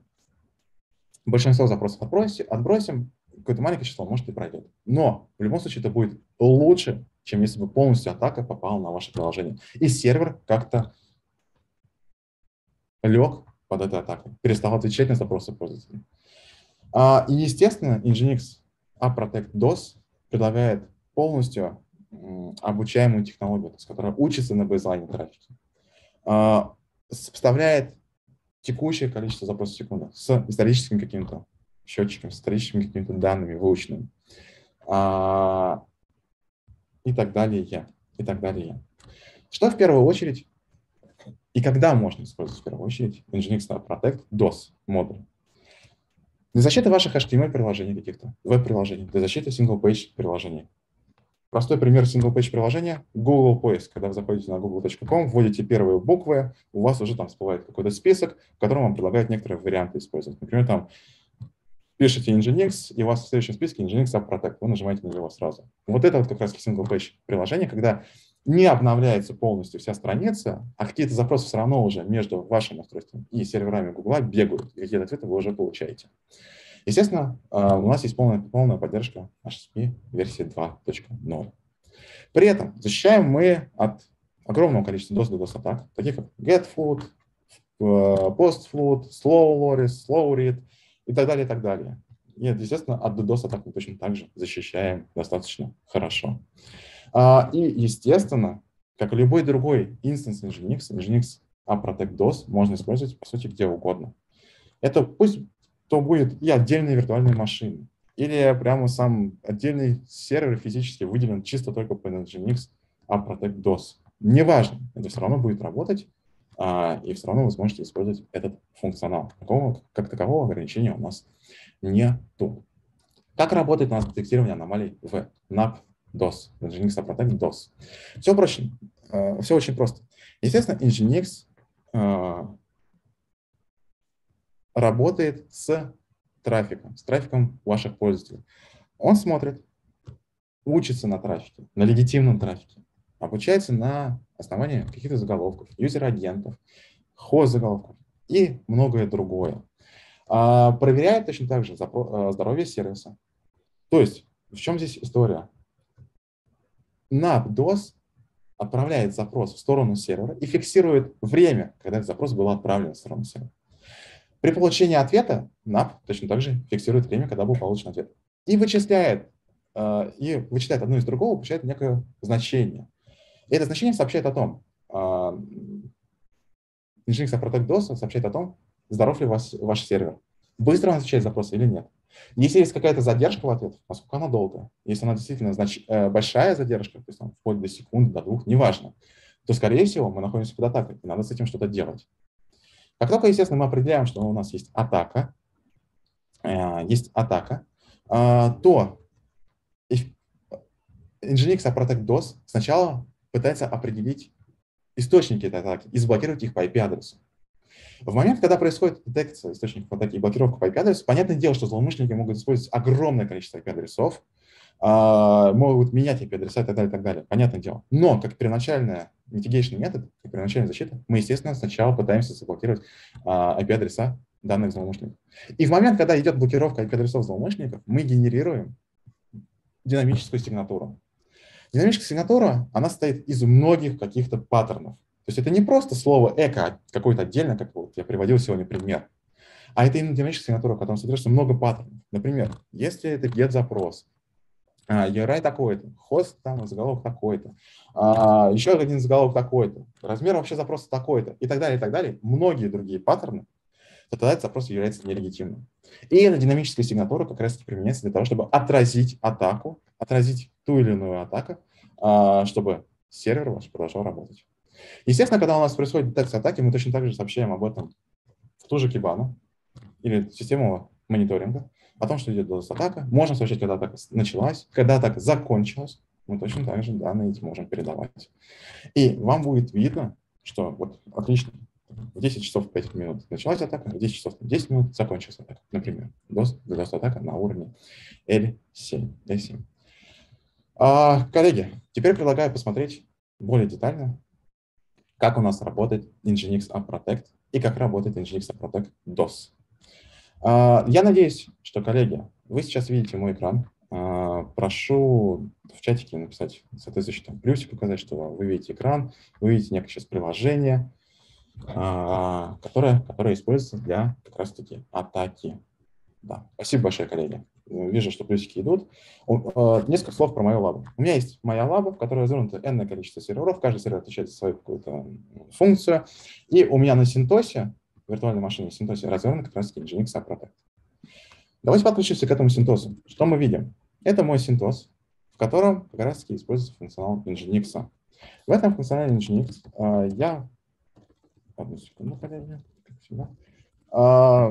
большинство запросов отбросим какое-то маленькое число, может, и пройдет. Но в любом случае это будет лучше, чем если бы полностью атака попала на ваше приложение. И сервер как-то лег под этой атакой, перестал отвечать на запросы пользователей. А, и, естественно, Nginx AppProtect DOS предлагает полностью обучаемую технологию, есть, которая учится на бейзлайне трафике, а, сопоставляет текущее количество запросов в секунду с историческим каким-то счетчиком, с историческими какими-то данными выученными а, и так далее, и так далее. Что в первую очередь и когда можно использовать в первую очередь Nginx Protect DOS модуль? Для защиты ваших HTML-приложений каких-то, веб-приложений, для защиты single-page приложений. Простой пример single-page приложения – Google поиск. Когда вы заходите на google.com, вводите первые буквы, у вас уже там всплывает какой-то список, в котором вам предлагают некоторые варианты использовать. Например, там пишете Nginx, и у вас в следующем списке Nginx App Protect. Вы нажимаете на него сразу. Вот это вот как раз single-page приложение, когда не обновляется полностью вся страница, а какие-то запросы все равно уже между вашим устройством и серверами Google бегают, и какие-то ответы вы уже получаете. Естественно, а, у нас есть полная, полная поддержка HSP версии 2.0. При этом защищаем мы от огромного количества DOS-DDoS атак, таких как getFlood, postflood, slow loris, slow read и так далее, и так далее. И, естественно, от DDoS атак мы точно так же защищаем достаточно хорошо. А, и, естественно, как и любой другой инстанс Nginx, Nginx Protect DOS можно использовать, по сути, где угодно. Это пусть то будет и отдельные виртуальные машины, или прямо сам отдельный сервер физически выделен чисто только по Nginx Protect DOS. Неважно, это все равно будет работать, и все равно вы сможете использовать этот функционал. Такого, как такового ограничения у нас нету. Как работает у нас детектирование аномалий в NAP DOS, Nginx Protect DOS. Все проще, э, все очень просто. Естественно, Nginx э, работает с трафиком, с трафиком ваших пользователей. Он смотрит, учится на трафике, на легитимном трафике, обучается на основании каких-то заголовков, юзер-агентов, хост-заголовков и многое другое. А, проверяет точно так же э, здоровье сервиса. То есть, в чем здесь история? NAP-DOS отправляет запрос в сторону сервера и фиксирует время, когда этот запрос был отправлен в сторону сервера. При получении ответа NAP точно так же фиксирует время, когда был получен ответ. И вычисляет, э, и вычисляет одно из другого, получает некое значение. И это значение сообщает о том, Nginx Protect DOS сообщает о том, здоров ли ваш, ваш сервер, быстро он отвечает запросы или нет. Если есть какая-то задержка в ответ, насколько она долгая, если она действительно знач... Э, большая задержка, то есть там, вплоть до секунды, до двух, неважно, то, скорее всего, мы находимся под атакой, и надо с этим что-то делать. Как только, естественно, мы определяем, что у нас есть атака, э, есть атака, э, то Nginx Protect DOS сначала пытается определить источники этой атаки и заблокировать их по IP-адресу. В момент, когда происходит детекция источников атаки и блокировка по IP-адресу, понятное дело, что злоумышленники могут использовать огромное количество IP-адресов, а, могут менять IP-адреса и так далее, и так далее. Понятное дело. Но как первоначальная mitigation метод, как первоначальная защита, мы, естественно, сначала пытаемся заблокировать а, IP-адреса данных злоумышленников. И в момент, когда идет блокировка IP-адресов злоумышленников, мы генерируем динамическую сигнатуру. Динамическая сигнатура, она состоит из многих каких-то паттернов. То есть это не просто слово эко какое-то отдельно, как вот я приводил сегодня пример, а это именно динамическая сигнатура, в котором содержится много паттернов. Например, если это get-запрос, URI такой-то, хост там, заголовок такой-то, а, еще один заголовок такой-то, размер вообще запроса такой-то и так далее, и так далее, многие другие паттерны, то тогда этот запрос является нелегитимным. И эта динамическая сигнатура как раз применяется для того, чтобы отразить атаку, отразить ту или иную атаку, а, чтобы сервер ваш продолжал работать. Естественно, когда у нас происходит детекция атаки, мы точно так же сообщаем об этом в ту же кибану или систему мониторинга, о том, что идет DDoS-атака. Можно сообщить, когда атака началась, когда атака закончилась. Мы точно так же данные эти можем передавать. И вам будет видно, что вот отлично, 10 часов 5 минут началась атака, в 10 часов 10 минут закончилась атака. Например, DDoS-атака на уровне L7. L7. А, коллеги, теперь предлагаю посмотреть более детально как у нас работает Nginx App Protect и как работает Nginx App Protect DOS. А, я надеюсь, что, коллеги, вы сейчас видите мой экран. А, прошу в чатике написать соответствующий там плюсик, указать, что вы видите экран, вы видите некое сейчас приложение, а, которое, которое используется для как раз-таки атаки. Да. Спасибо большое, коллеги. вижу, что плюсики идут. Несколько слов про мою лабу. У меня есть моя лаба, в которой развернуто n количество серверов, каждый сервер отвечает за свою какую-то функцию, и у меня на Синтосе, виртуальной машине Синтосе, развернут как раз-таки Nginx Protect. Давайте подключимся к этому синтосу. Что мы видим? Это мой синтоз, в котором как раз-таки используется функционал Nginx. В этом функционале Nginx э, я... Одну секунду, коллеги, как всегда. Э,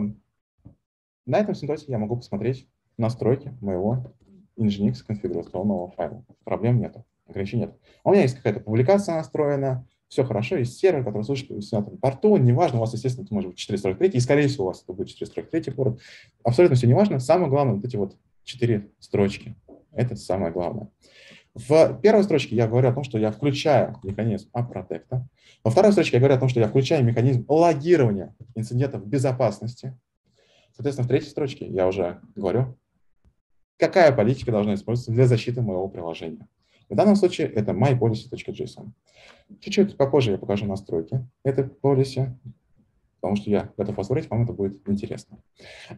на этом синтосе я могу посмотреть настройки моего Nginx конфигурационного файла. Проблем нет, ограничений нет. У меня есть какая-то публикация настроена, все хорошо, есть сервер, который слушает на этом порту, неважно, у вас, естественно, это может быть 443, и, скорее всего, у вас это будет 443 порт. Абсолютно все неважно. Самое главное, вот эти вот четыре строчки. Это самое главное. В первой строчке я говорю о том, что я включаю механизм AppProtect. Во второй строчке я говорю о том, что я включаю механизм логирования инцидентов безопасности. Соответственно, в третьей строчке я уже говорю, какая политика должна использоваться для защиты моего приложения. В данном случае это mypolicy.json. Чуть-чуть попозже я покажу настройки этой policy, потому что я готов посмотреть, вам это будет интересно.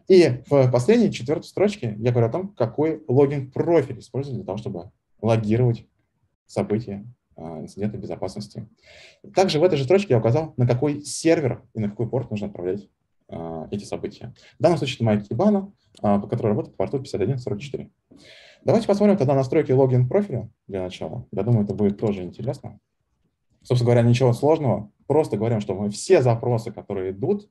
И в последней четвертой строчке я говорю о том, какой логин-профиль использовать для того, чтобы логировать события а, инцидента безопасности. Также в этой же строчке я указал, на какой сервер и на какой порт нужно отправлять а, эти события. В данном случае это моя Kibana, а, по которой работает по порту 5144. Давайте посмотрим тогда настройки логин профиля для начала. Я думаю, это будет тоже интересно. Собственно говоря, ничего сложного. Просто говорим, что мы все запросы, которые идут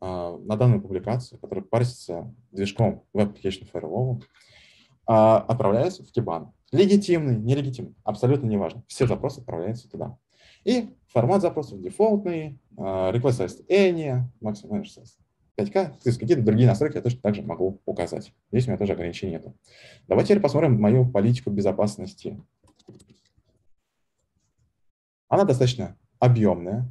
э, на данную публикацию, которые парсятся движком Web Application Firewall, отправляются в Kibana. Легитимный, нелегитимный, абсолютно неважно. Все запросы отправляются туда. И формат запросов дефолтный, э, request size any, maximum size 5К, то есть какие-то другие настройки я точно также могу указать. Здесь у меня тоже ограничений нет. Давайте теперь посмотрим мою политику безопасности. Она достаточно объемная.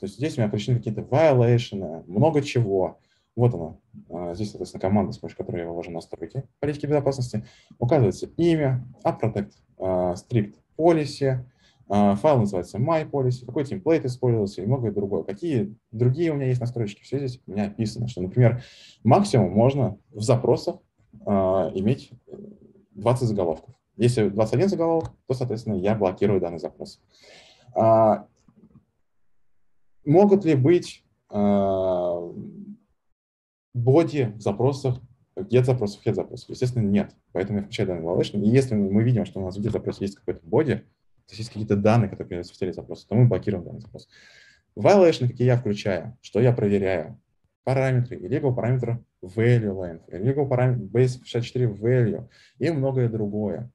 То есть здесь у меня включены какие-то violation, много чего. Вот она. Здесь, соответственно, команда, с помощью которой я вывожу настройки политики безопасности. Указывается имя, AppProtect, а, Strict Policy, а, файл называется myPolicy, какой темплейт использовался и многое другое. Какие другие у меня есть настройки, все здесь у меня описано, что, например, максимум можно в запросах а, иметь 20 заголовков. Если 21 заголовок, то, соответственно, я блокирую данный запрос. Могут ли быть боди в запросах, get запросов, head запросов? Естественно, нет. Поэтому я включаю данный evaluation. И если мы видим, что у нас в get запросе есть какой-то боди, то есть какие-то данные, которые появляются в теле запроса, то мы блокируем данный запрос. Violation, какие я включаю, что я проверяю? Параметры, illegal параметр value length, illegal параметр base 64 value и многое другое.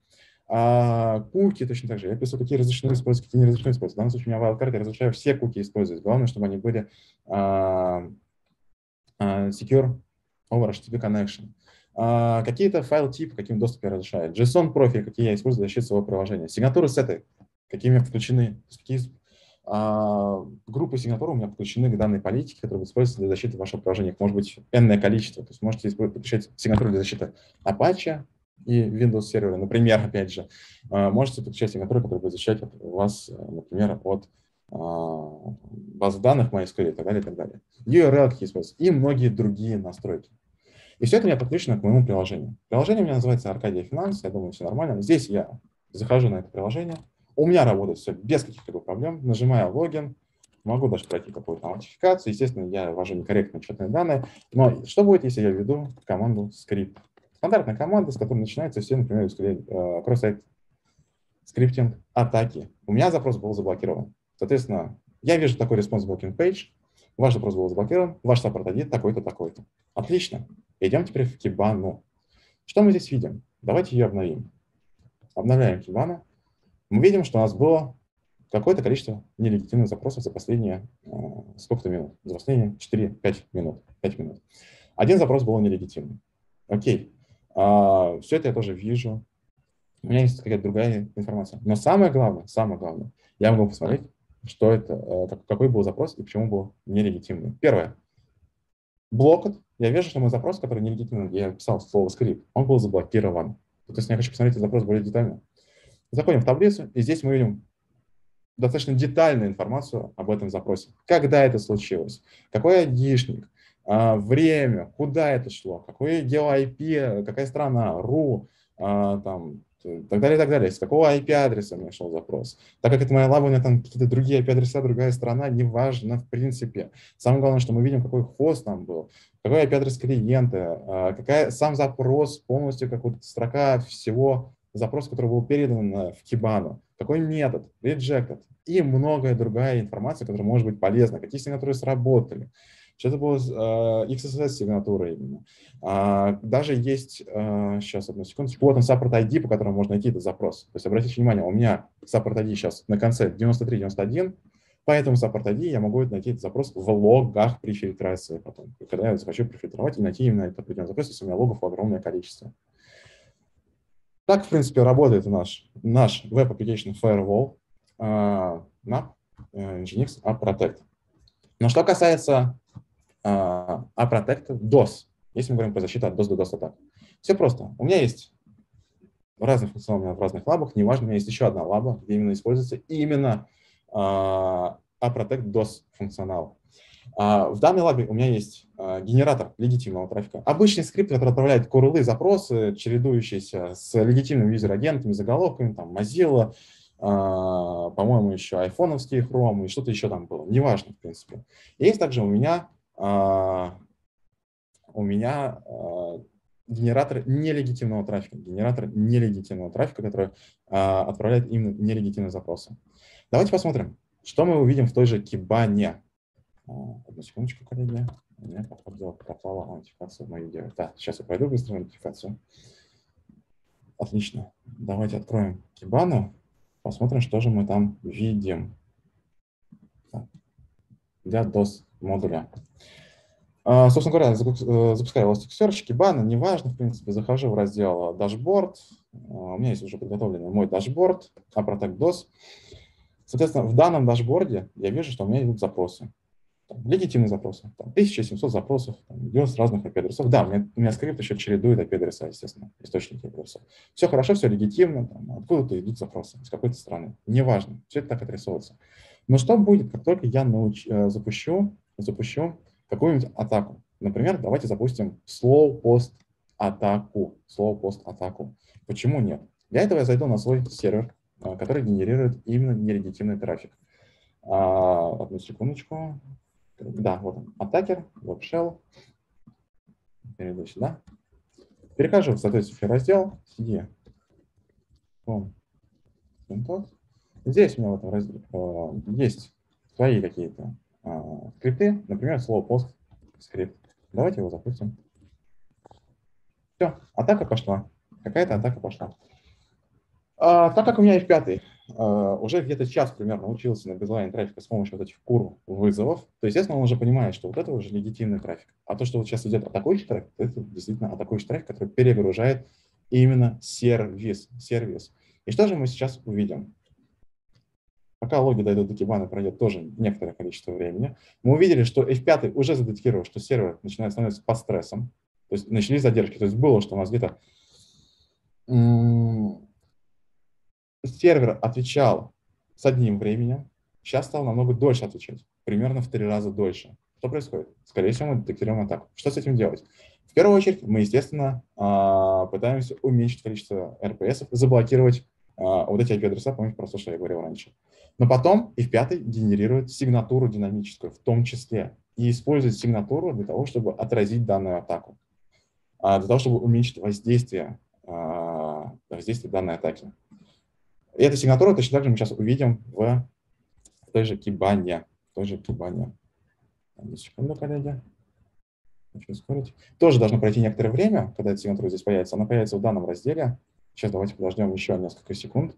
А куки точно так же. Я пишу, какие разрешены использовать, какие не разрешены использовать. В данном случае у меня wildcard, я разрешаю все куки использовать. Главное, чтобы они были uh, secure over HTTP connection. Uh, какие-то файл типы, каким доступ я разрешаю. JSON профиль, какие я использую для защиты своего приложения. Сигнатуры сеты, какими включены, какие а, группы сигнатур у меня подключены к данной политике, которая будет использоваться для защиты вашего приложения. Их может быть n количество. То есть можете подключать сигнатуру для защиты Apache и Windows сервера, например, опять же. А, можете подключать сигнатуру, которая будет защищать вас, например, от а, баз данных MySQL и так далее, и так далее. URL используются и многие другие настройки. И все это у меня подключено к моему приложению. Приложение у меня называется Аркадия Финанс, я думаю, все нормально. Здесь я захожу на это приложение, у меня работает все без каких-либо проблем. Нажимаю логин, могу даже пройти какую-то аутентификацию. Естественно, я ввожу некорректные учетные данные. Но что будет, если я введу команду script? Стандартная команда, с которой начинается все, например, cross-site scripting атаки. У меня запрос был заблокирован. Соответственно, я вижу такой response blocking page, ваш запрос был заблокирован, ваш support ID такой-то, такой-то. Отлично. Идем теперь в Kibana. Что мы здесь видим? Давайте ее обновим. Обновляем Kibana мы видим, что у нас было какое-то количество нелегитимных запросов за последние э, сколько-то минут, за последние 4-5 минут, 5 минут. Один запрос был нелегитимный. Окей, а, все это я тоже вижу. У меня есть какая-то другая информация. Но самое главное, самое главное, я могу посмотреть, что это, э, какой был запрос и почему был нелегитимный. Первое. Блокот. Я вижу, что мой запрос, который нелегитимный, я писал слово скрипт, он был заблокирован. То есть я хочу посмотреть запрос более детально. Заходим в таблицу, и здесь мы видим достаточно детальную информацию об этом запросе. Когда это случилось, какой айдишник, а, время, куда это шло, какой гео-IP, какая страна, RU, а, так далее, так далее. С какого IP-адреса мне шел запрос. Так как это моя лаба, у меня там какие-то другие IP-адреса, другая страна, неважно в принципе. Самое главное, что мы видим, какой хост там был, какой IP-адрес клиента, а, какая сам запрос полностью, как вот строка всего запроса, который был передан в Kibana, какой метод, rejected и многое другая информация, которая может быть полезна, какие сигнатуры сработали что это было э, XSS-сигнатура именно. А, даже есть, э, сейчас, одну вот он support ID, по которому можно найти этот запрос. То есть обратите внимание, у меня support ID сейчас на конце 9391, Поэтому support ID я могу найти этот запрос в логах при фильтрации потом. Когда я захочу профильтровать и найти именно этот определенный запрос, если у меня логов огромное количество. Так, в принципе, работает наш, наш Web Application Firewall uh, на Nginx App Protect. Но что касается а Protect DOS, если мы говорим про защиту от DOS до DOS атак. Все просто. У меня есть разные функционалы в разных лабах, неважно, у меня есть еще одна лаба, где именно используется именно а Protect DOS функционал. А в данной лабе у меня есть а, генератор легитимного трафика. Обычный скрипт, который отправляет курлы, запросы, чередующиеся с легитимными юзер-агентами, заголовками, там, Mozilla, а, по-моему, еще айфоновские Chrome и что-то еще там было. Неважно, в принципе. Есть также у меня а, у меня а, генератор нелегитимного трафика, генератор нелегитимного трафика, который а, отправляет именно нелегитимные запросы. Давайте посмотрим, что мы увидим в той же Кибане. Одну секундочку, коллеги. У меня, походу, пропала аутентификация в мою дело. Да, сейчас я пойду быстро аутентификацию. Отлично. Давайте откроем Kibana, посмотрим, что же мы там видим. Для DoS модуля. А, собственно говоря, э, запускаю Elasticsearch, Kibana, неважно, в принципе, захожу в раздел дашборд, а, у меня есть уже подготовленный мой дашборд, App Protect DoS. Соответственно, в данном дашборде я вижу, что у меня идут запросы. Легитимные запросы. Там, 1700 запросов, там, 90 разных IP-адресов. Да, у меня, у меня скрипт еще чередует IP-адреса, естественно, источники IP-адресов. Все хорошо, все легитимно, там, откуда-то идут запросы, из какой-то страны. Неважно, все это так отрисовывается. Но что будет, как только я науч, э, запущу, запущу какую-нибудь атаку? Например, давайте запустим slow post атаку. Slow post атаку. Почему нет? Для этого я зайду на свой сервер, э, который генерирует именно нелегитимный трафик. А, одну секундочку. Да, вот он, атакер, WebShell. Перейду сюда. Перехожу в соответствующий раздел, CD. Здесь у меня в этом разделе э, есть свои какие-то скрипты, например, слово post скрипт. Давайте его запустим. Все, атака пошла. Какая-то атака пошла. А, так как у меня F5 а, уже где-то час примерно учился на безлайн трафика с помощью вот этих кур вызовов, то, естественно, он уже понимает, что вот это уже легитимный трафик. А то, что вот сейчас идет атакующий трафик, это действительно атакующий трафик, который перегружает именно сервис. сервис. И что же мы сейчас увидим? Пока логи дойдут до Кибана, пройдет тоже некоторое количество времени. Мы увидели, что F5 уже задетектировал, что сервер начинает становиться под стрессом. То есть начались задержки. То есть было, что у нас где-то сервер отвечал с одним временем, сейчас стал намного дольше отвечать, примерно в три раза дольше. Что происходит? Скорее всего, мы детектируем атаку. Что с этим делать? В первую очередь, мы, естественно, а, пытаемся уменьшить количество RPS, заблокировать а, вот эти IP-адреса, помните про то, что я говорил раньше. Но потом F5 генерирует сигнатуру динамическую в том числе и использует сигнатуру для того, чтобы отразить данную атаку, а, для того, чтобы уменьшить воздействие, а, воздействие данной атаки. И эту сигнатуру точно так же мы сейчас увидим в той же кибане. В той же кибане. Секунду, коллеги. Хочу ускорить. Тоже должно пройти некоторое время, когда эта сигнатура здесь появится. Она появится в данном разделе. Сейчас давайте подождем еще несколько секунд.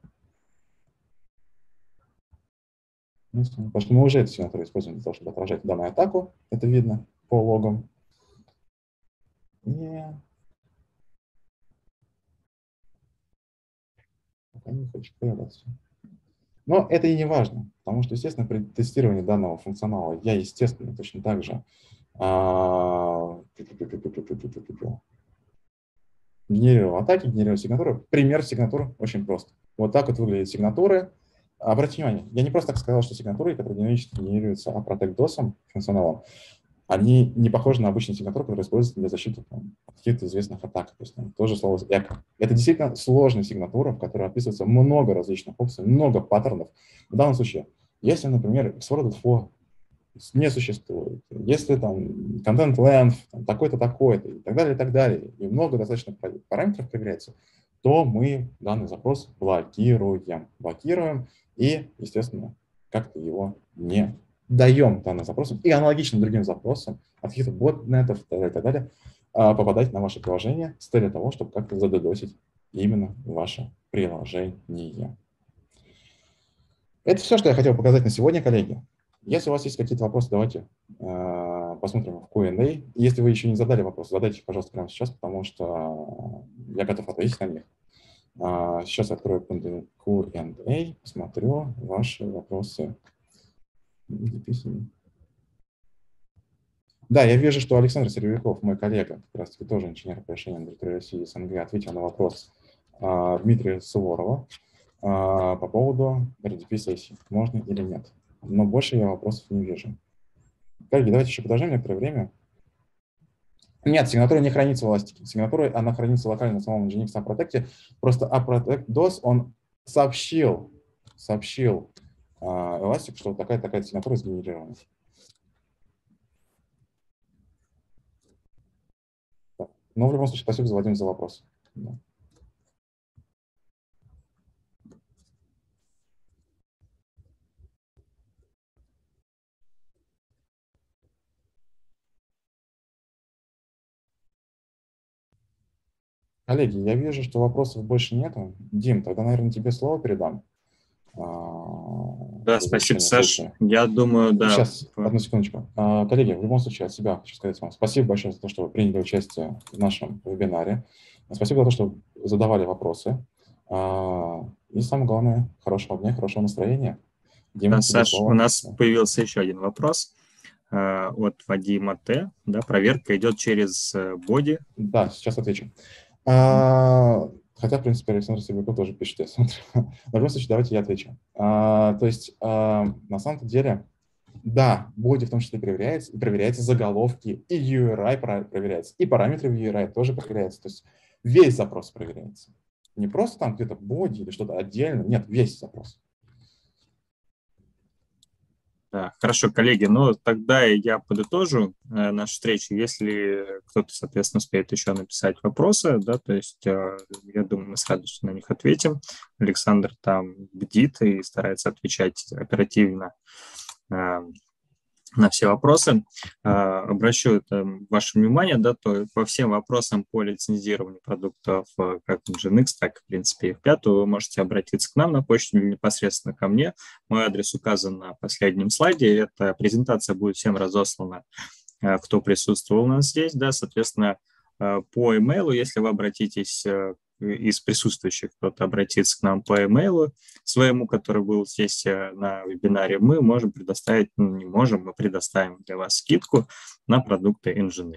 Потому что мы уже эту сигнатуру используем для того, чтобы отражать данную атаку. Это видно по логам. И пока не хочет появляться. Но это и не важно, потому что, естественно, при тестировании данного функционала я, естественно, точно так же а, генерировал атаки, генерировал сигнатуры. Пример сигнатур очень прост. Вот так вот выглядят сигнатуры. Обратите внимание, я не просто так сказал, что сигнатуры, которые динамически генерируются Aprotec DOS функционалом, они не похожи на обычные сигнатуры, которые используются для защиты там, каких-то известных атак. То есть там, тоже слово эко. Это действительно сложная сигнатура, в которой описывается много различных опций, много паттернов. В данном случае, если, например, for не существует, если там контент length такой-то, такой-то и так далее, и так далее, и много достаточно параметров проверяется, то мы данный запрос блокируем. Блокируем и, естественно, как-то его не даем данным запросам и аналогично другим запросам от каких-то ботнетов и так далее, так далее попадать на ваше приложение с целью того, чтобы как-то задодосить именно ваше приложение. Это все, что я хотел показать на сегодня, коллеги. Если у вас есть какие-то вопросы, давайте э, посмотрим в Q&A. Если вы еще не задали вопрос, задайте их, пожалуйста, прямо сейчас, потому что я готов ответить на них. А, сейчас открою Q&A, посмотрю ваши вопросы. Да, я вижу, что Александр Сервяков, мой коллега, как раз таки тоже инженер по решению Android России СНГ, ответил на вопрос а, Дмитрия Суворова а, по поводу RDP-сессии, можно или нет но больше я вопросов не вижу. Коллеги, давайте еще подождем некоторое время. Нет, сигнатура не хранится в эластике. Сигнатура, она хранится локально на самом Nginx AppProtect. Просто AppProtect DOS, он сообщил, сообщил э, что такая-такая сигнатура сгенерирована. Но в любом случае, спасибо, Владимир, за вопрос. Да. Коллеги, я вижу, что вопросов больше нету. Дим, тогда, наверное, тебе слово передам. А, да, спасибо, Саш. Я думаю, да. Сейчас, одну секундочку. А, коллеги, в любом случае, от себя хочу сказать вам спасибо большое за то, что вы приняли участие в нашем вебинаре. Спасибо за то, что задавали вопросы. А, и самое главное, хорошего дня, хорошего настроения. Дима, да, Саш, слово. у нас появился еще один вопрос от Вадима Т. Да, проверка идет через э, боди. Да, сейчас отвечу. А, хотя, в принципе, Александр Сибиряков тоже пишет, я смотрю. В любом случае, давайте я отвечу. А, то есть, а, на самом деле, да, боди в том числе проверяется, и проверяется заголовки, и URI проверяется, и параметры в URI тоже проверяются. То есть весь запрос проверяется. Не просто там где-то боди или что-то отдельно, нет, весь запрос. Да, хорошо, коллеги, ну тогда я подытожу э, нашу встречу. Если кто-то, соответственно, успеет еще написать вопросы, да, то есть э, я думаю, мы с радостью на них ответим. Александр там бдит и старается отвечать оперативно э, на все вопросы. А, обращу это ваше внимание, да, то по всем вопросам по лицензированию продуктов э, как Nginx, так, в принципе, и в пятую вы можете обратиться к нам на почту или непосредственно ко мне. Мой адрес указан на последнем слайде. Эта презентация будет всем разослана, э, кто присутствовал у нас здесь, да, соответственно, э, по имейлу, если вы обратитесь из присутствующих кто-то обратится к нам по имейлу своему, который был здесь э, на вебинаре, мы можем предоставить, ну, не можем, мы предоставим для вас скидку на продукты Nginx.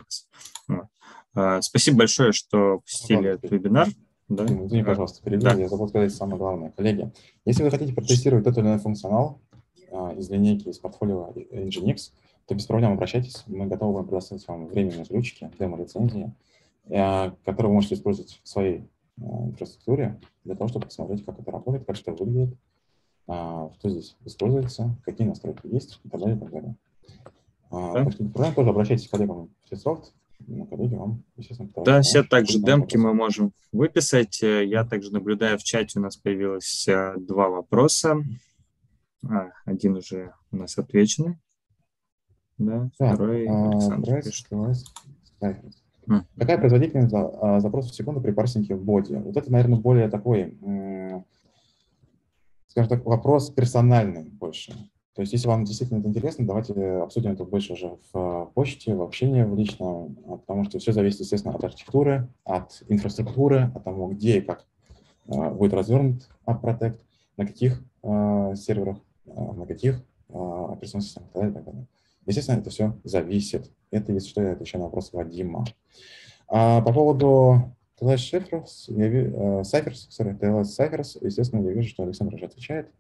Вот. А, спасибо большое, что посетили этот вебинар. Да. Извини, пожалуйста, перебил, да. я забыл сказать самое главное. Коллеги, если вы хотите протестировать тот или иной функционал а, из линейки, из портфолио Nginx, то без проблем обращайтесь, мы готовы вам предоставить вам временные ключики, демо-лицензии, которые вы можете использовать в своей Э, инфраструктуре для того, чтобы посмотреть, как это работает, как это выглядит, а, что здесь используется, какие настройки есть и так далее, и так далее. А, да. Так что проблем тоже обращайтесь к коллегам в Сетсофт, коллеги вам, естественно, Да, все также демки мы можем выписать. Э, я также наблюдаю в чате, у нас появилось э, два вопроса. А, один уже у нас отвеченный. Да, так, второй Александр Какая производительность а, запросов в секунду при парсинге в боди? Вот это, наверное, более такой, скажем так, вопрос персональный больше. То есть, если вам действительно это интересно, давайте обсудим это больше уже в почте, в общении в личном, потому что все зависит, естественно, от архитектуры, от инфраструктуры, от того, где и как а, будет развернут AppProtect, на каких а, серверах, на каких операционных системах и так далее. Естественно, это все зависит. Это, если что, я отвечаю на вопрос Вадима. А по поводу TLS Ciphers, я, uh, Ciphers, sorry, TLS Ciphers, естественно, я вижу, что Александр уже отвечает.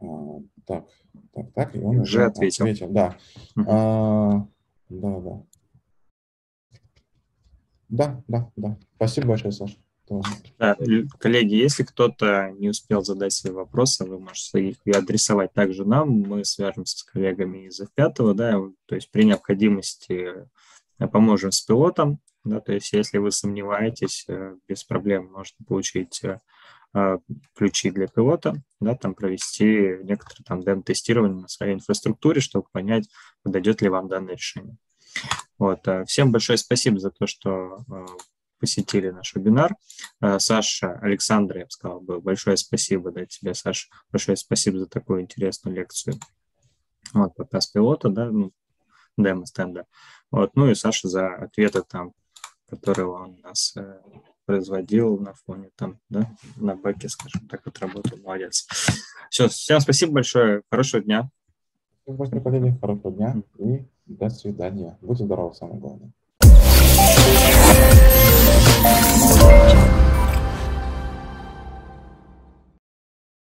Uh, так, так, так, и он уже ответил. ответил. Да. Uh, Да, да. Да, да, да. Спасибо большое, Саша. Да, коллеги, если кто-то не успел задать свои вопросы, вы можете их адресовать также нам. Мы свяжемся с коллегами из F5, да, то есть при необходимости э, поможем с пилотом, да, то есть если вы сомневаетесь, э, без проблем можете получить э, ключи для пилота, да, там провести некоторые там дем-тестирование на своей инфраструктуре, чтобы понять, подойдет ли вам данное решение. Вот. Всем большое спасибо за то, что посетили наш вебинар. Э, Саша, Александр, я бы сказал, большое спасибо да, тебе, Саша, большое спасибо за такую интересную лекцию. Вот, показ пилота, да, ну, демо-стенда. Вот, ну и Саша за ответы там, которые он нас э, производил на фоне там, да, на бэке, скажем так, вот работал, молодец. Все, всем спасибо большое, хорошего дня. Спасибо, коллеги, хорошего дня и до свидания. Будьте здоровы, самое главное. 这。